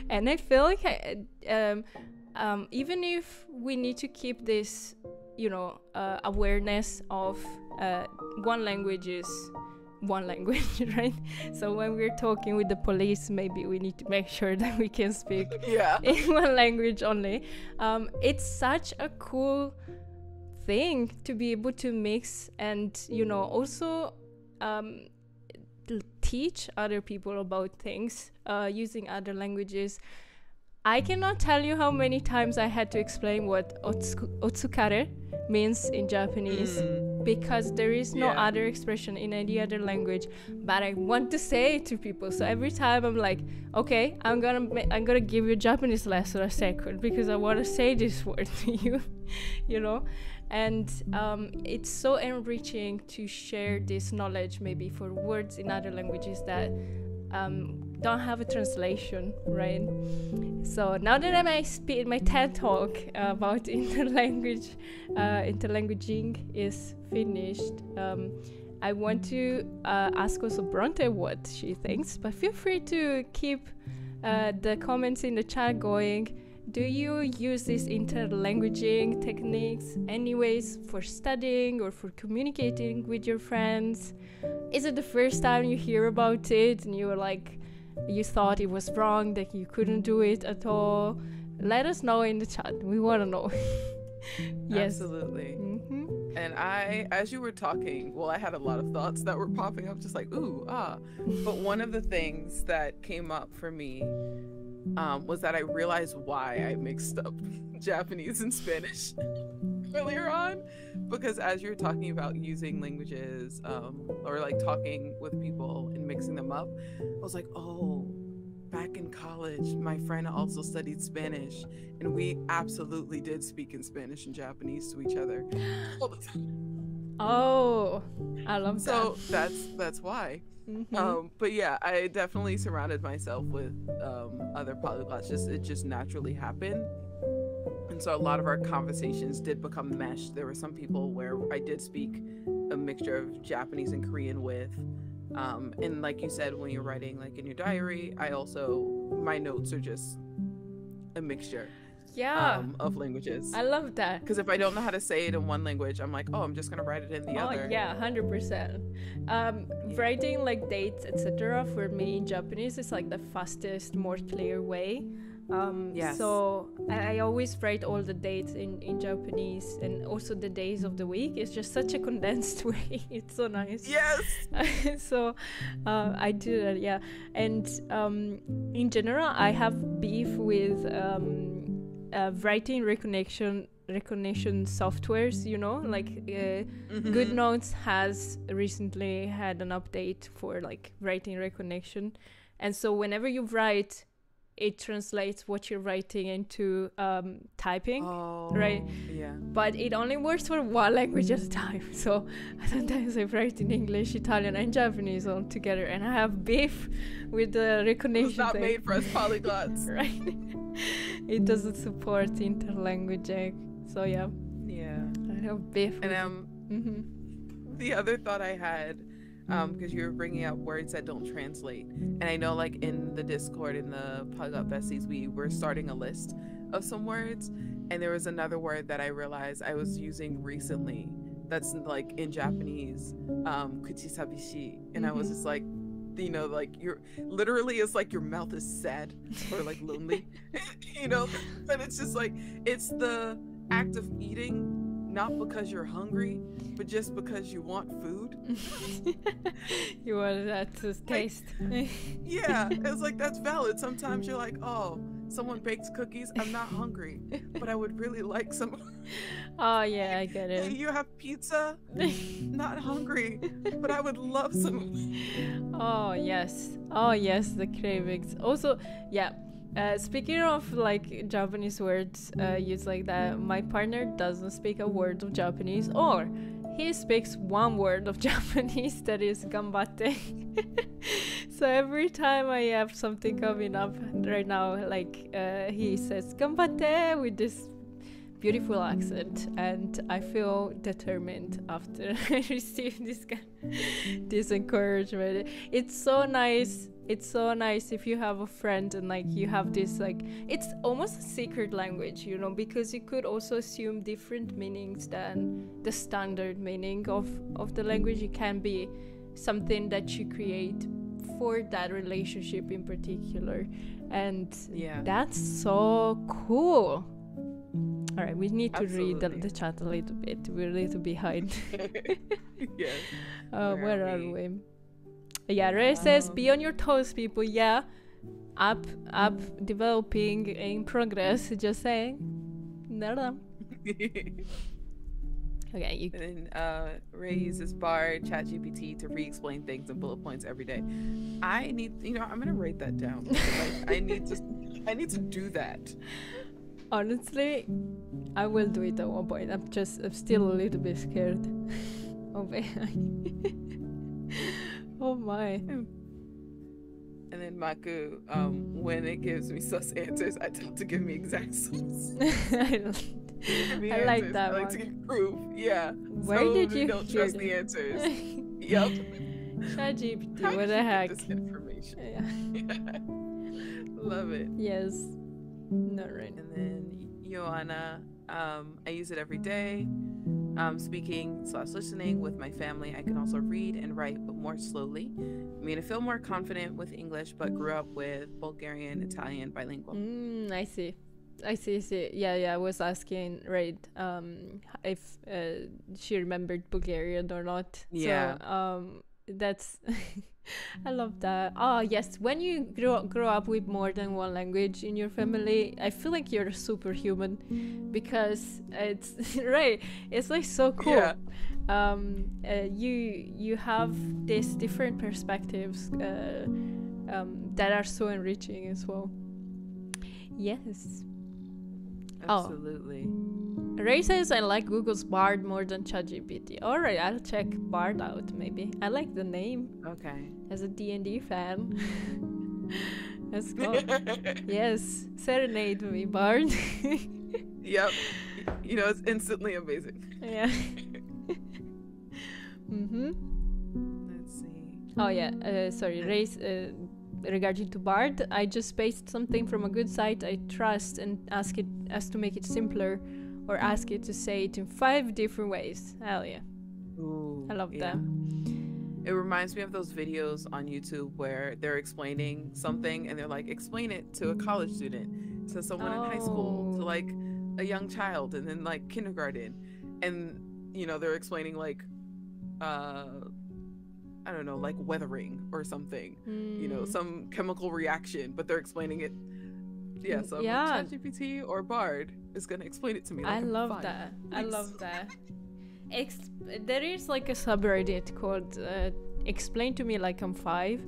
and i feel like I, um, um, even if we need to keep this you know uh, awareness of uh, one language is one language, right? So when we're talking with the police, maybe we need to make sure that we can speak yeah. in one language only. Um, it's such a cool thing to be able to mix and you know also um, teach other people about things uh, using other languages. I cannot tell you how many times I had to explain what otsu- otsukare means in Japanese Mm. because there is no Yeah. other expression in any other language but I want to say it to people so every time I'm like okay I'm gonna ma- I'm gonna give you a Japanese lesson a second because I want to say this word to you you know and um, it's so enriching to share this knowledge maybe for words in other languages that um, don't have a translation right so now that my spe- my TED talk about interlanguage uh, interlanguaging is finished, um, I want to uh, ask also Bronte what she thinks. But feel free to keep uh, the comments in the chat going. Do you use these interlanguaging techniques anyways for studying or for communicating with your friends? Is it the first time you hear about it and you were like, you thought it was wrong, that you couldn't do it at all? Let us know in the chat. We want to know. yes. Absolutely. hmm And I, as you were talking, well, I had a lot of thoughts that were popping up, just like, ooh, ah. But one of the things that came up for me um, was that I realized why I mixed up Japanese and Spanish earlier on. Because as you were talking about using languages um, or like talking with people and mixing them up, I was like, oh, back in college, my friend also studied Spanish, and we absolutely did speak in Spanish and Japanese to each other all the time. Oh, I love that. So that's that's why. Mhm. Um, but yeah, I definitely surrounded myself with um, other polyglots. Just it just naturally happened, and so a lot of our conversations did become meshed. There were some people where I did speak a mixture of Japanese and Korean with, um, and like you said, when you're writing like in your diary, I also my notes are just a mixture yeah, um, of languages. I love that. Because if I don't know how to say it in one language, I'm like, oh, I'm just gonna write it in the other. oh other. yeah, hundred percent. Um, writing like dates, etc. For me in Japanese is like the fastest, more clear way. Um, Yes. So I, I always write all the dates in in Japanese and also the days of the week. It's just such a condensed way. it's so nice. Yes. so uh, I do that, yeah. And um, in general, I have beef with um, uh, writing recognition recognition softwares. You know, like uh, Mhm. GoodNotes has recently had an update for like writing recognition, and so whenever you write, it translates what you're writing into um, typing Oh, right? Yeah. but it only works for one language at a time. So sometimes I write in English, Italian, and Japanese all together, and I have beef with the recognition. It's recognition not thing. made for us polyglots. right? it doesn't support interlanguaging. So yeah, yeah. I have beef. And um, hmm the other thought I had, um, because you were bringing up words that don't translate, and I know like in the Discord in the pug up Besties, we were starting a list of some words, and there was another word that I realized I was using recently that's like in Japanese, um, kuchisabishi, and I was Mhm. just like. You know, like you're literally, it's like your mouth is sad or like lonely, you know. But it's just like it's the act of eating, not because you're hungry, but just because you want food. you want that to taste. Yeah, it's like that's valid. Sometimes you're like, oh, someone bakes cookies. I'm not hungry, but I would really like some. oh yeah, I get Hey, it. you have pizza? Not hungry, but I would love some. Oh yes. Oh yes, the cravings. Also, yeah. Uh, speaking of like Japanese words uh, used like that, my partner doesn't speak a word of Japanese, or he speaks one word of Japanese that is gambatte. so every time I have something coming up right now, like uh, he says gambatte with this beautiful accent, and I feel determined after I receive this this encouragement. It's so nice. It's so nice if you have a friend and like you have this like it's almost a secret language, you know, because you could also assume different meanings than the standard meaning of of the language. It can be something that you create for that relationship in particular and Yeah. that's so cool all right we need to read the, the chat a little bit we're a little behind yes. uh, Where where are are we? We yeah rae says be on your toes people yeah up up developing in progress just saying Nada. okay you And then uh, Rae uses Bard, ChatGPT to re-explain things in bullet points every day. I need, you know, I'm gonna write that down. like, I need to, I need to do that. Honestly, I will do it at one point. I'm just, I'm still a little bit scared of AI. Oh my. And then Maku, um, when it gives me sus answers, I tell it to give me exact sus. I me I like that I like to one. get proof. Yeah. Where so did you don't trust the answers? yep. ChatGPT, what the heck? This information. Yeah. Love it. Yes. Not right. And then Joanna, um, I use it every day. Um, speaking slash listening with my family. I can also read and write, but more slowly. I mean, I feel more confident with English, but grew up with Bulgarian, Italian, bilingual. Mm, I see. I see, I see. Yeah, yeah. I was asking right um, if uh, she remembered Bulgarian or not. Yeah. So, um, that's. I love that. Ah, yes. When you grow grow up with more than one language in your family, I feel like you're superhuman, because it's right. It's like so cool. Yeah. Um, uh, you you have these different perspectives uh, um, that are so enriching as well. Yes. Oh. Rae says I like Google's Bard more than ChatGPT. All right, I'll check Bard out. Maybe I like the name Okay. as a D and D fan. Let's go. yes, serenade me, Bard. yep. You know, it's instantly amazing. yeah. mm-hmm. Let's see. Oh yeah. Uh, sorry, Rae. Uh, regarding to Bard, I just paste something from a good site I trust and ask it as to make it simpler, or ask it to say it in five different ways. Hell yeah. Ooh, I love yeah. that. It reminds me of those videos on YouTube where they're explaining something and they're like, explain it to a college student, to someone in high school, Oh. to like a young child, and then like kindergarten. And, you know, they're explaining like, uh, I don't know, like weathering or something, you know, Mm. some chemical reaction, but they're explaining it. Yeah, Mm, so yeah. ChatGPT or Bard is going to explain it to me. Like I love five. that. I love that. Ex- there is like a subreddit called uh, "Explain to Me Like I'm Five,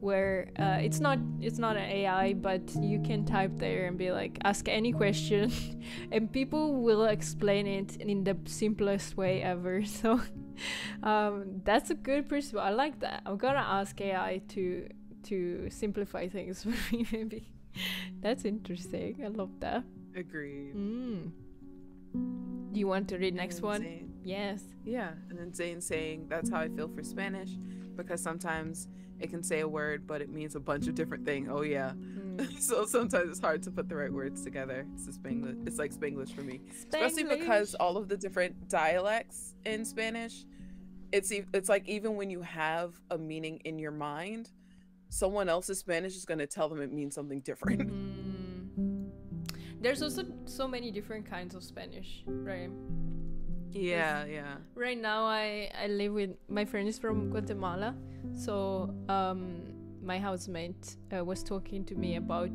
where uh, it's not it's not an AI, but you can type there and be like, ask any question, and people will explain it in the simplest way ever. So um, that's a good principle. I like that. I'm gonna ask AI to to simplify things for me. Maybe that's interesting. I love that. Agreed. Mm. Do you want to read next one? Zane- Yes. Yeah, and then Zane saying that's how I feel for Spanish because sometimes it can say a word but it means a bunch of different things. Oh yeah, Mm. so sometimes it's hard to put the right words together. It's Spanglish. It's like Spanglish for me, especially because all of the different dialects in Spanish. It's e- it's like even when you have a meaning in your mind, someone else's Spanish is gonna tell them it means something different. Mm. There's also so many different kinds of Spanish, right? yeah, yeah. Right now, I I live with my friend is from Guatemala, so um, my housemate uh, was talking to me about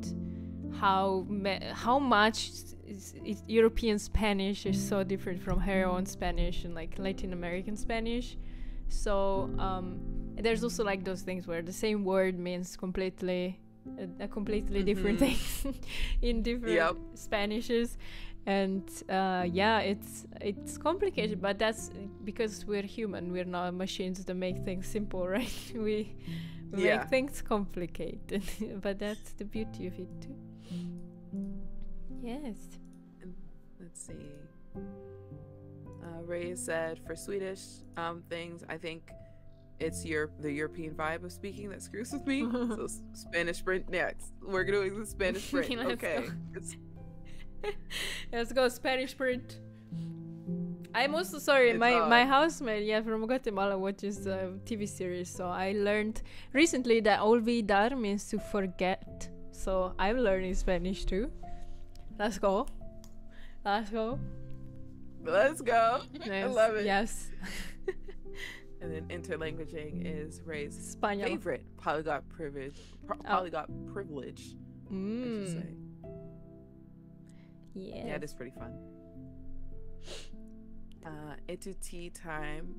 how how much is, is European Spanish is so different from her own Spanish and like Latin American Spanish. So um, there's also like those things where the same word means completely a, a completely different Mhm. thing in different Yep. Spanishes and uh, yeah it's it's complicated but that's because we're human we're not machines that make things simple right we, we Yeah. make things complicated but that's the beauty of it too yes Let's see. Uh, Rae said for Swedish um, things, I think it's your the European vibe of speaking that screws with me. so Spanish sprint next. We're doing the Spanish sprint. Okay. go. Let's go spanish print I'm also sorry. It's my odd. my housemate, yeah, from Guatemala, watches the TV series. So I learned recently that olvidar means to forget. So I'm learning Spanish too. Let's go. Let's go. Let's go. I love it. Yes. And then interlanguaging is Rae's Español. favorite polyglot privilege. Pro- Oh. Polyglot privilege. I should Mm. say. Yeah. Yeah, it is pretty fun. Uh, into tea time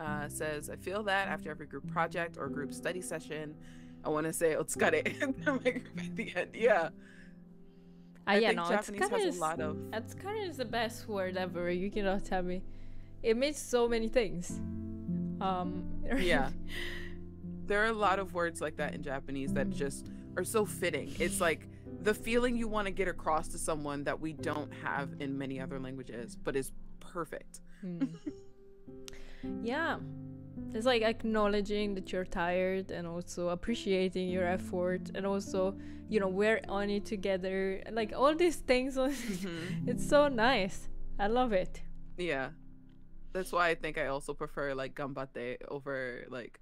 uh, says, I feel that after every group project or group study session, I want to say "otsukare" my group at the end. Yeah, Ah, I yeah, think no, Japanese has is, a lot of. Otsukare is the best word ever. You cannot tell me. It means so many things. Um. Yeah. There are a lot of words like that in Japanese that just are so fitting. It's like the feeling you want to get across to someone that we don't have in many other languages, but is perfect. Hmm. yeah. It's like acknowledging that you're tired and also appreciating your effort and also, you know, we're on it together. Like all these things. Mhm. it's so nice. I love it. Yeah. That's why I think I also prefer like gambate over like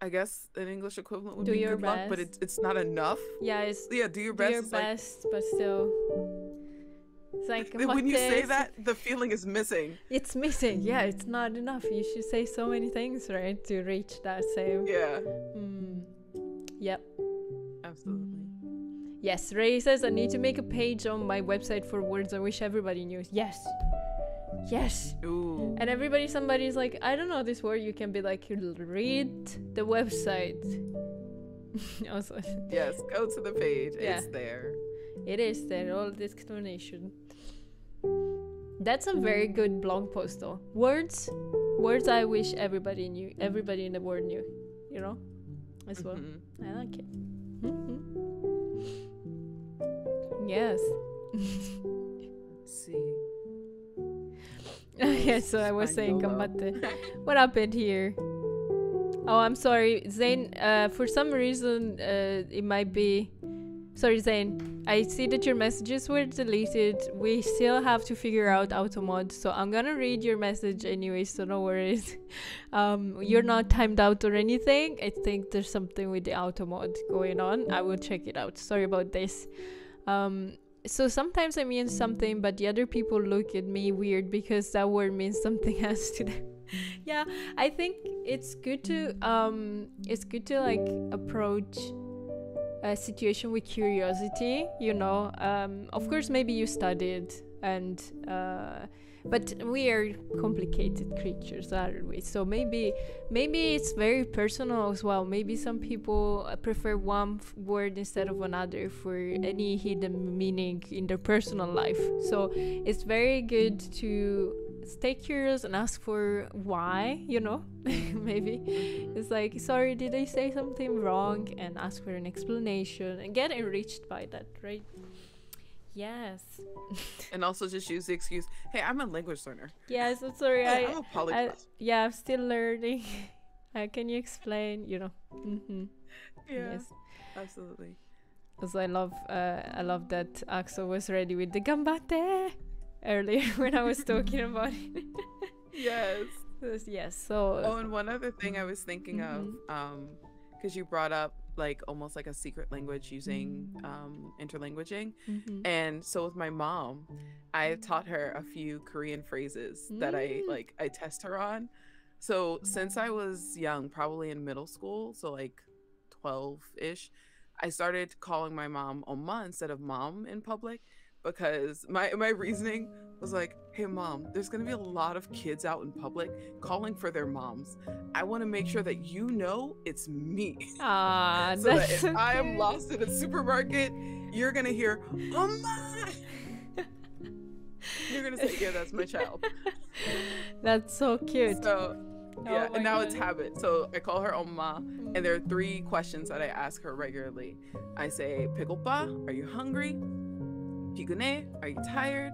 I guess an English equivalent would Do be your good luck, but it's it's not enough. Yeah, it's Yeah, do your do best. your is like- but still. It's like when you say that, the feeling is missing. It's missing. Yeah, it's not enough. You should say so many things, right, to reach that same. Yeah, Mm. Yep. absolutely. Yes, Rae says I need to make a page on my website for words I wish everybody knew. Yes. Yes. Ooh. And everybody, somebody's like, I don't know this word. You can be like, "You'll read the website. also, Yes, go to the page. Yeah. It's there. it is there, all the explanation. That's a very good blog post, though. Words, words I wish everybody knew, everybody in the world knew, you know, as well. Mhm. I like it. hmm Yes. yeah, so I was saying combate. What happened here? Oh, I'm sorry, Zane. Uh, for some reason, uh, it might be. Sorry, Zane. I see that your messages were deleted. We still have to figure out automod, so I'm gonna read your message anyway. So no worries. Um, you're not timed out or anything. I think there's something with the automod going on. I will check it out. Sorry about this. Um, so sometimes I mean something, but the other people look at me weird because that word means something else to them. yeah, I think it's good to um, it's good to like approach a situation with curiosity. You know, um, of course, maybe you studied and. Uh, but we are complicated creatures aren't we? So maybe maybe it's very personal as well. Maybe some people prefer one f- word instead of another for any hidden meaning in their personal life. So it's very good to stay curious and ask for why you know? Maybe. It's like sorry did i say something wrong? and ask for an explanation and get enriched by that right yes And also just use the excuse, hey, I'm a language learner. yes i'm sorry Hey, i I'm a polyglot. yeah i'm still learning uh, can you explain you know mm-hmm. yeah, yes absolutely. because i love uh, i love that axel was ready with the gambate earlier when i was talking about it Yes. Yes, so Oh, and one other thing I was thinking Mhm. of, um, because you brought up like almost like a secret language using um, interlanguaging. mhm. And so with my mom, I taught her a few Korean phrases that I Mm. like I test her on. So since I was young, probably in middle school, so like 12-ish, I started calling my mom Oma instead of mom in public because my my reasoning was like, "Hey mom, there's going to be a lot of kids out in public calling for their moms. I want to make sure that you know it's me." ah so that if so I am lost in a supermarket, you're gonna hear "Oma." you're gonna say, "Yeah, that's my child." that's so cute So yeah, my and now it's habit. So I call her Oma, and there are three questions that I ask her regularly. I say, "Picklepa, are you hungry? Pigune, are you tired?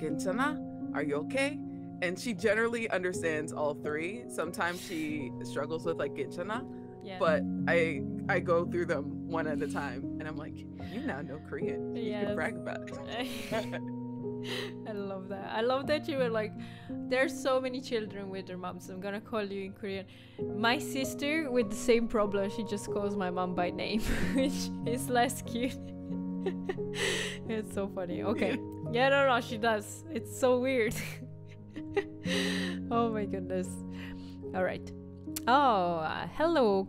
Gentana, are you okay?" And she generally understands all three. Sometimes she struggles with like Gentana, yeah but I I go through them one at a time, and I'm like, you now know Korean. You can brag about it. I love that. I love that you were like, there's so many children with their moms. I'm gonna call you in Korean. My sister with the same problem, she just calls my mom by name, which is less cute. it's so funny. Okay. Yeah, no, no, she does. It's so weird. oh my goodness. All right. Oh, uh, hello.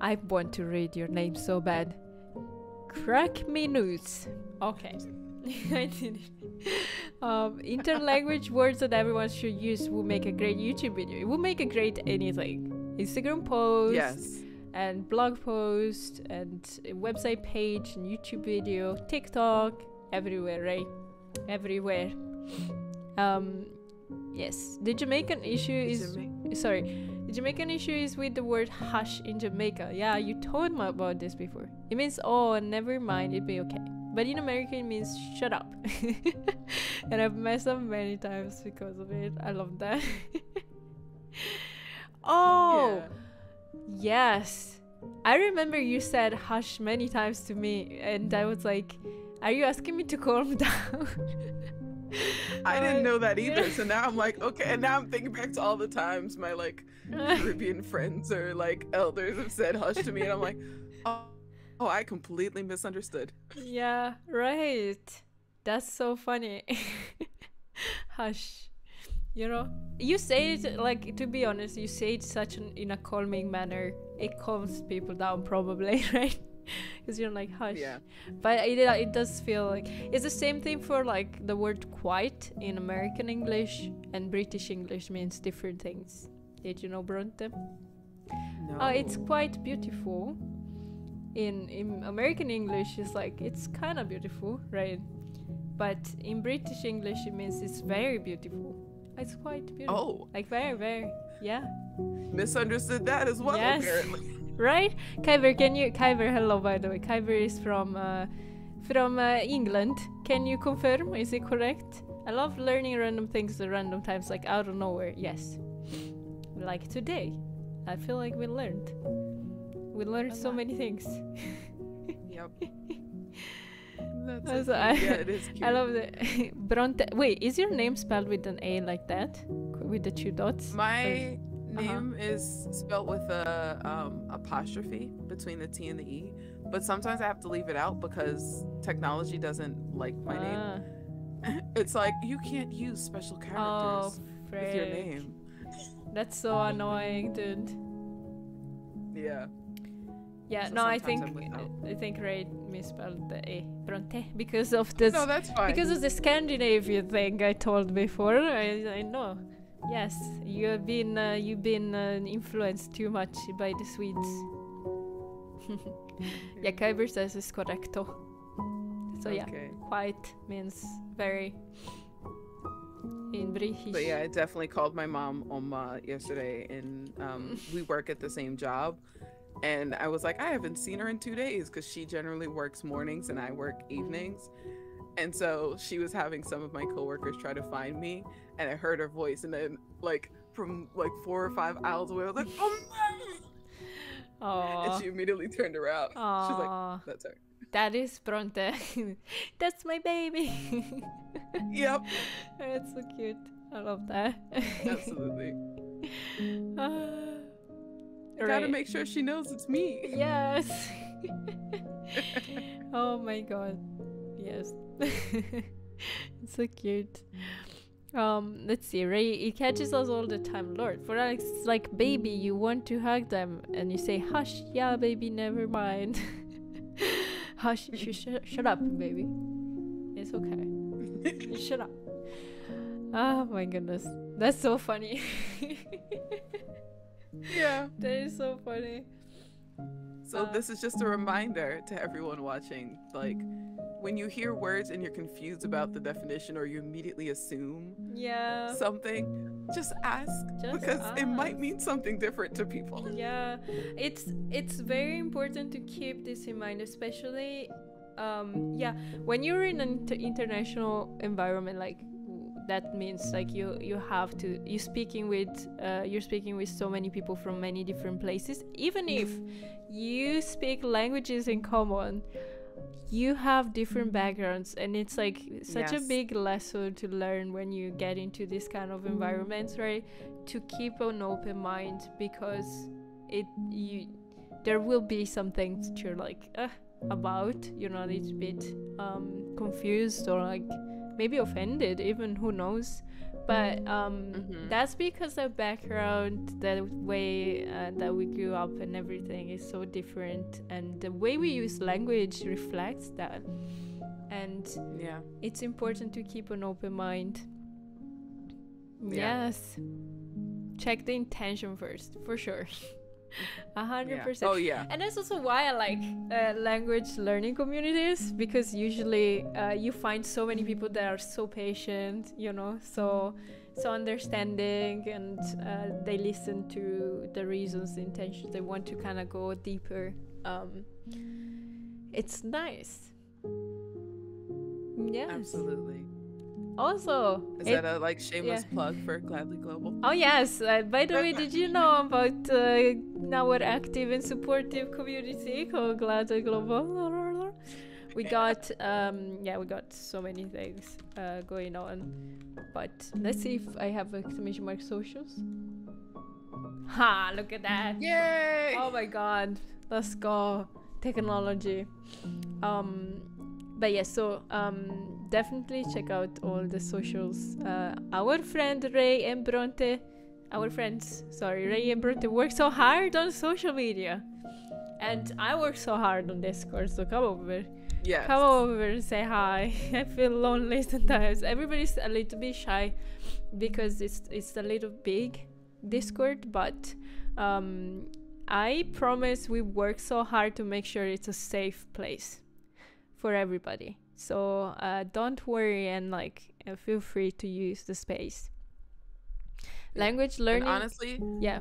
I want to read your name so bad. Crack me news. Okay. I did it. Um, interlanguage words that everyone should use will make a great YouTube video. It will make a great anything. Instagram post. Yes. And blog post and website page and YouTube video, TikTok, everywhere, right? Everywhere. Um, yes. The Jamaican issue is sorry. The Jamaican issue is with the word hush in Jamaica. Yeah, you told me about this before. It means oh, never mind, it'll be okay. But in America, it means shut up. and I've messed up many times because of it. I love that. oh, Yeah. Yes. I remember you said hush many times to me, and I was like, are you asking me to calm down? I didn't know that either. So now I'm like, okay. And now I'm thinking back to all the times my like Caribbean friends or like elders have said hush to me, and I'm like, oh, oh I completely misunderstood. Yeah, right. That's so funny. Hush. You know, you say it like to be honest, you say it such an in a calming manner. It calms people down, probably, right? Because you're like hush. Yeah. But it uh, it does feel like it's the same thing for like the word quiet in American English and British English means different things. Did you know, Bronte? No. Oh, it's quite beautiful. In in American English, it's like it's kind of beautiful, right? But in British English, it means it's very beautiful. It's quite beautiful. Oh, Like very, very, yeah. misunderstood that as well. Yes. Apparently. Right? Kyver, can you? Kyver, hello, by the way. Kyver is from uh, from uh, England. Can you confirm? Is it correct? I love learning random things at random times, like out of nowhere. Yes. Like today, I feel like we learned. We learned so many things. Yep. That's so I- yeah, it is cute. I love the Bronte. Wait, is your name spelled with an A like that, with the two dots? My Uh-huh. name is spelled with a um, apostrophe between the T and the E, but sometimes I have to leave it out because technology doesn't like my name. Ah. It's like you can't use special characters Oh, characters with your name. That's so annoying, dude. Yeah. Yeah, So no, I think. I think Rae misspelled the A, Bronte, because of this, No, that's fine. because of the Scandinavian thing I told before. I, I know. Yes, you have been uh, you've been uh, influenced too much by the Swedes. yeah, Kyber says it's correcto. So yeah, Okay. quiet means very in British. But yeah, I definitely called my mom Oma yesterday, and um, we work at the same job. And I was like, I haven't seen her in two days because she generally works mornings and I work evenings. And so she was having some of my coworkers try to find me, and I heard her voice, and then like from like four or five aisles away, I was like, "Oh!" Aw. And she immediately turned around. She was like, "That's her." That is Bronte. That's my baby. Yep, That's so cute. I love that. absolutely. Ah. I gotta make sure she knows it's me. Yes. oh my god. Yes. it's so cute. Um, let's see, Rae, he catches us all the time, Lord. For Alex, it's like, baby, you want to hug them, and you say, hush, yeah, baby, never mind. hush, sh- sh- shut up, baby. It's okay. Shut up. Oh my goodness. That's so funny. Yeah. that is so funny. So Uh, this is just a reminder to everyone watching, like when you hear words and you're confused about the definition or you immediately assume Yeah. something, just ask Just because it might mean something different to people. yeah it's it's very important to keep this in mind especially um yeah when you're in an inter- international environment like that means like you you have to you're speaking with uh, you're speaking with so many people from many different places. Even if you speak languages in common you have different backgrounds and it's like such a big lesson to learn when you get into this kind of environments right? To keep an open mind because it you there will be some things that you're like uh, about you're not a bit um confused or like maybe offended even who knows but um Mhm. that's because the background the way uh, that we grew up and everything is so different and the way we use language reflects that and Yeah. it's important to keep an open mind Yeah. yes check the intention first for sure a hundred percent. Oh yeah. and that's also why I like uh, language learning communities because usually uh, you find so many people that are so patient, you know, so so understanding, and uh, they listen to the reasons, the intentions. They want to kind of go deeper. Um, it's nice. Yes. Absolutely. Also, Is it- that a like shameless yeah. plug for Gladly Global? Oh yes! Uh, by the way, did you know about uh, now our active and supportive community called Gladly Global? We got um, yeah, we got so many things uh, going on, but let's see if I have exclamation mark socials. Ha! Look at that! Yay! Oh my god, let's go technology. Um, but yeah, so um, definitely check out all the socials. Uh, our friend Rae and Bronte, our friends, sorry, Rae and Bronte work so hard on social media, and I work so hard on Discord. So come over, yes. come over and say hi. I feel lonely sometimes. Everybody's a little bit shy because it's it's a little big Discord, but um, I promise we work so hard to make sure it's a safe place for everybody. So uh, don't worry and like uh, feel free to use the space. Language And learning, honestly, yeah.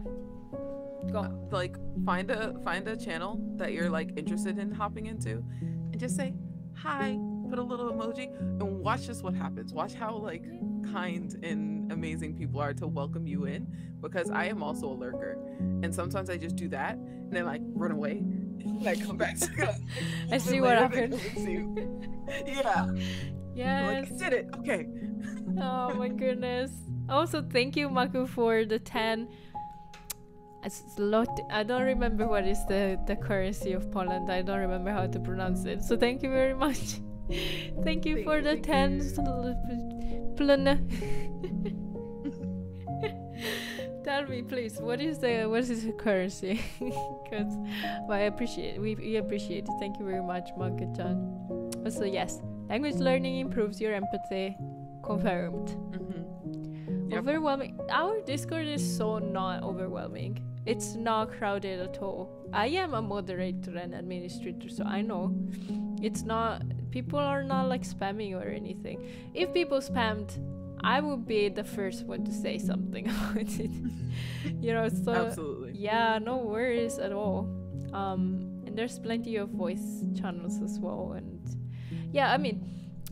Go. uh, like find a find a channel that you're like interested in hopping into, and just say hi. Put a little emoji and watch just what happens. Watch how like kind and amazing people are to welcome you in. Because I am also a lurker, and sometimes I just do that and then like run away, I come back. To I see what happened. yeah, Yes. like I did it. Okay. oh my goodness. Also, thank you, Maku, for the 10. It's a lot. I don't remember what is the, the currency of Poland. I don't remember how to pronounce it. So thank you very much. thank you Thank for you, the thank 10. Plana. Tell me, please, what is the what is the currency? Because well, I appreciate we, we appreciate it. Thank you very much, Maku-chan. Also, yes, language learning improves your empathy. Confirmed. hmm Yep. Overwhelming. Our Discord is so not overwhelming. It's not crowded at all. I am a moderator and administrator, so I know it's not. People are not like spamming or anything. If people spammed, I would be the first one to say something about it. you know, so Absolutely. yeah, no worries at all. Um, and there's plenty of voice channels as well, and yeah, I mean,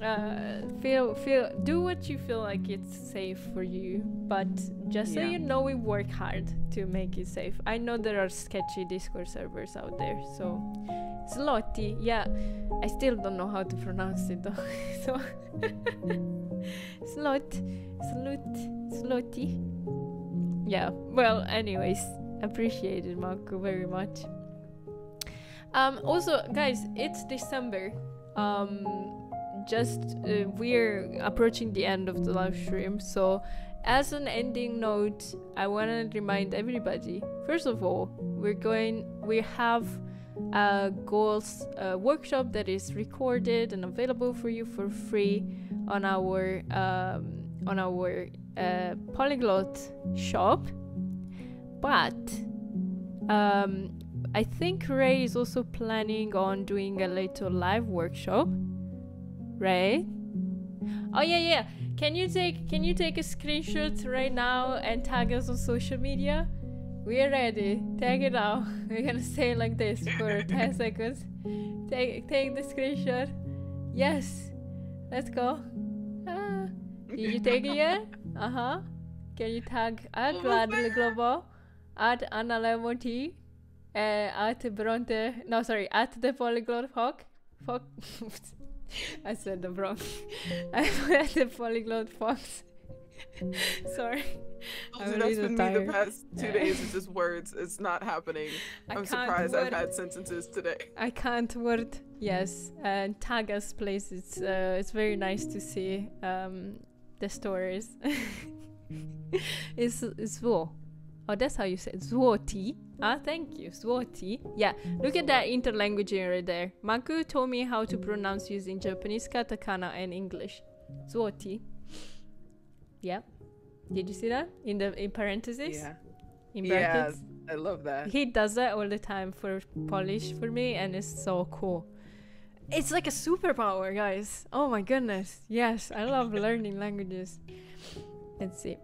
uh, feel feel do what you feel like it's safe for you, but just so you know, we work hard to make it safe. I know there are sketchy Discord servers out there, so Slotty, yeah, I still don't know how to pronounce it though, so slot, slot, slotty. Yeah. Well, anyways, appreciate it, Marco, very much. Um, also, guys, it's December. Um, just uh, we're approaching the end of the live stream, so as an ending note, I want to remind everybody. First of all, we're going. We have a goals uh, workshop that is recorded and available for you for free on our um, on our uh, polyglot shop. But um, I think Rae is also planning on doing a little live workshop. Rae? Oh yeah, yeah. Can you take can you take a screenshot right now and tag us on social media? We are ready. Tag it now. We're gonna stay like this for ten seconds. Take take the screenshot. Yes. Let's go. Ah. Did you take it yet? Uh huh. Can you tag at Gladly. Global, at Anna Lemon Tea, uh, at Bronte, no sorry, at the Polyglot Hawk Fuck. I said the wrong. I'm at the polyglot fox. Sorry. I'm that's been tired. me the past two days. It's just words. It's not happening. I am surprised word. I've had sentences today. I can't word. Yes, and Tagas place. It's uh, it's very nice to see um, the stories. it's it's wo. Oh, that's how you say it. Ah, thank you. Swati. Yeah, look at that interlanguaging right there. Maku told me how to pronounce using Japanese, katakana, and English. Swati. Yeah. Did you see that in the in parentheses? Yeah. In brackets. Yeah, I love that. He does that all the time for Polish for me, and it's so cool. It's like a superpower, guys. Oh my goodness. Yes, I love learning languages. Let's see.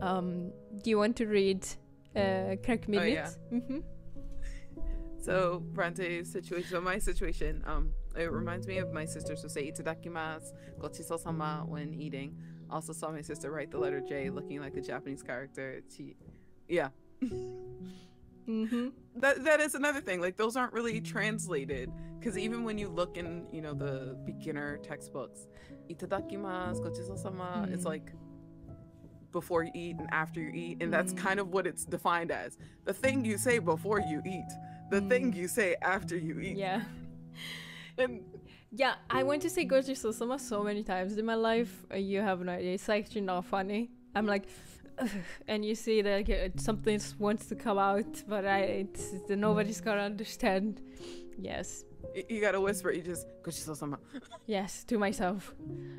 Um, do you want to read uh, crack minutes? Oh, yeah. Mm-hmm. So Bronte's situation, so my situation, um, it reminds me of my sister. So say itadakimasu, gochiso sama when eating. Also saw my sister write the letter J, looking like a Japanese character. She, yeah. mm-hmm. That that is another thing. Like those aren't really translated because even when you look in, you know, the beginner textbooks, itadakimasu, gochiso sama, mm. it's like before you eat and after you eat, and that's mm. kind of what it's defined as. The thing you say before you eat, the mm. thing you say after you eat. Yeah. and yeah, I want to say gochiso sama so many times in my life. Uh, you have no idea. It's actually not funny. I'm like, and you see that like, something wants to come out, but I it's, it's, nobody's gonna understand. Yes. You gotta whisper. You just sama. yes, to myself.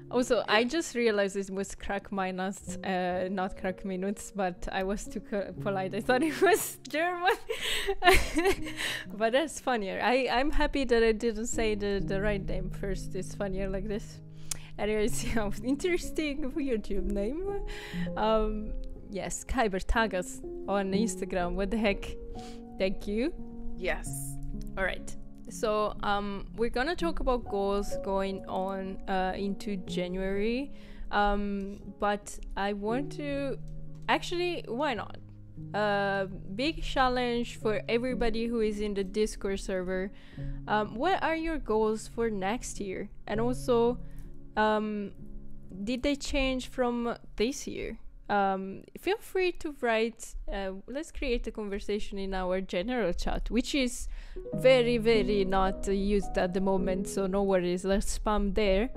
Also, I just realized it was crack minus, uh, not crack minutes, but I was too polite. I thought it was German, but that's funnier. I I'm happy that I didn't say the the right name first. It's funnier like this. Anyways, yeah, interesting YouTube name. Um, yes, Kyber tag us on Instagram. What the heck? Thank you. Yes. All right. So um, we're gonna talk about goals going on uh, into January, um, but I want to actually why not? Uh, big challenge for everybody who is in the Discord server. Um, what are your goals for next year? And also, um, did they change from this year? Um, feel free to write. Uh, let's create a conversation in our general chat, which is very, very not used at the moment. So no worries. Let's spam there.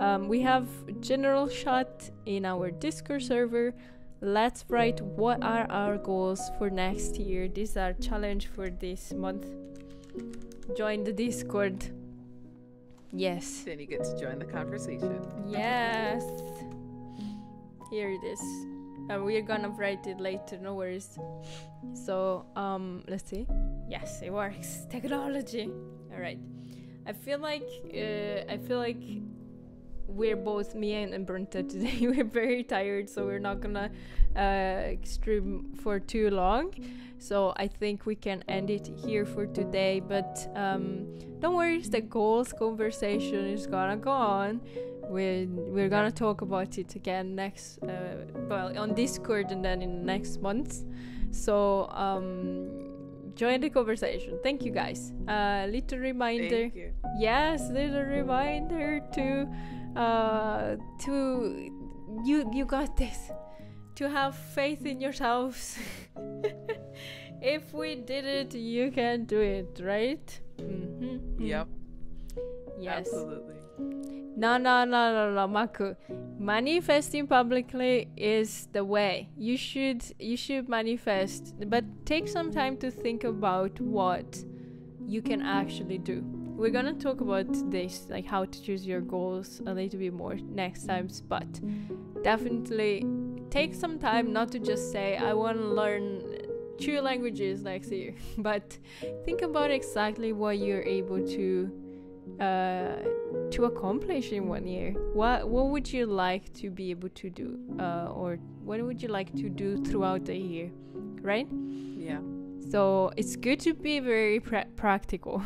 Um, we have general chat in our Discord server. Let's write what are our goals for next year. These are challenge for this month. Join the Discord. Yes. Then you get to join the conversation. Yes. Here it is and we're gonna write it later no worries. So um let's see. Yes it works. Technology. All right. I feel like uh, i feel like we're both me and, Brunta today we're very tired so we're not gonna uh, stream for too long. So i think we can end it here for today but um, don't worry the goals conversation is gonna go on we're we're gonna talk about it again next uh, well on discord and then in the next months. So um join the conversation. Thank you guys. Uh little reminder yes little reminder to uh to you you got this. To have faith in yourselves. If we did it you can do it right? Mm-hmm. yep. Yes. Absolutely no, no, no, no, no, Maku. Manifesting publicly is the way. You should you should manifest, but take some time to think about what you can actually do. We're gonna talk about this, like how to choose your goals a little bit more next times, but definitely take some time not to just say I want to learn two languages next year, but think about exactly what you're able to uh, to accomplish in one year? What what would you like to be able to do, uh, or what would you like to do throughout the year, right? Yeah. So it's good to be very pra- practical.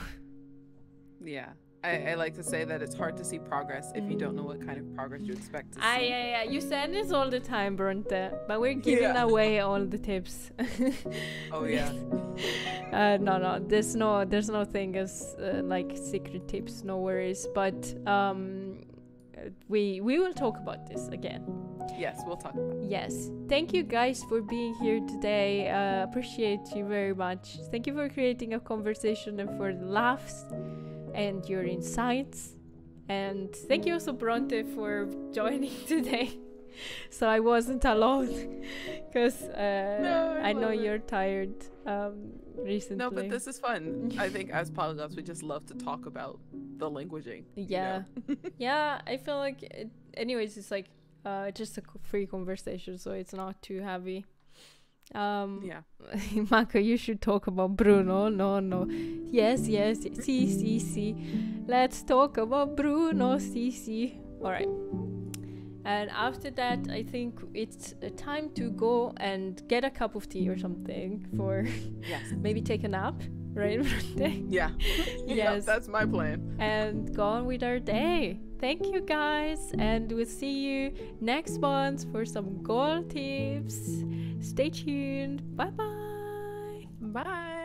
Yeah. I, I, like to say that it's hard to see progress if you don't know what kind of progress you expect to see. Ah, yeah, yeah. You said this all the time, Bronte, but we're giving yeah. away all the tips. oh, yeah. uh, no, no, there's no, there's no thing as uh, like secret tips. No worries. But um, we we will talk about this again. Yes, we'll talk about. Yes. Thank you guys for being here today. Uh, appreciate you very much. Thank you for creating a conversation and for the laughs and your insights. And thank you also, Bronte, for joining today. so I wasn't alone because uh, No, I I know it. you're tired um, recently. No, but this is fun. I think as polyglots, we just love to talk about the languaging. you Yeah. know? yeah, I feel like, it, anyways, it's like uh, just a free conversation, so it's not too heavy. Um, yeah. Mako, you should talk about Bruno. No, no. Yes, yes. Si, si, si. Let's talk about Bruno. Si, si. All right. And after that, I think it's time to go and get a cup of tea or something for Yes. maybe take a nap, right? Yeah. Yes. Yep, that's my plan. and go on with our day. Thank you guys, and we'll see you next month for some goal tips. Stay tuned. Bye bye. Bye.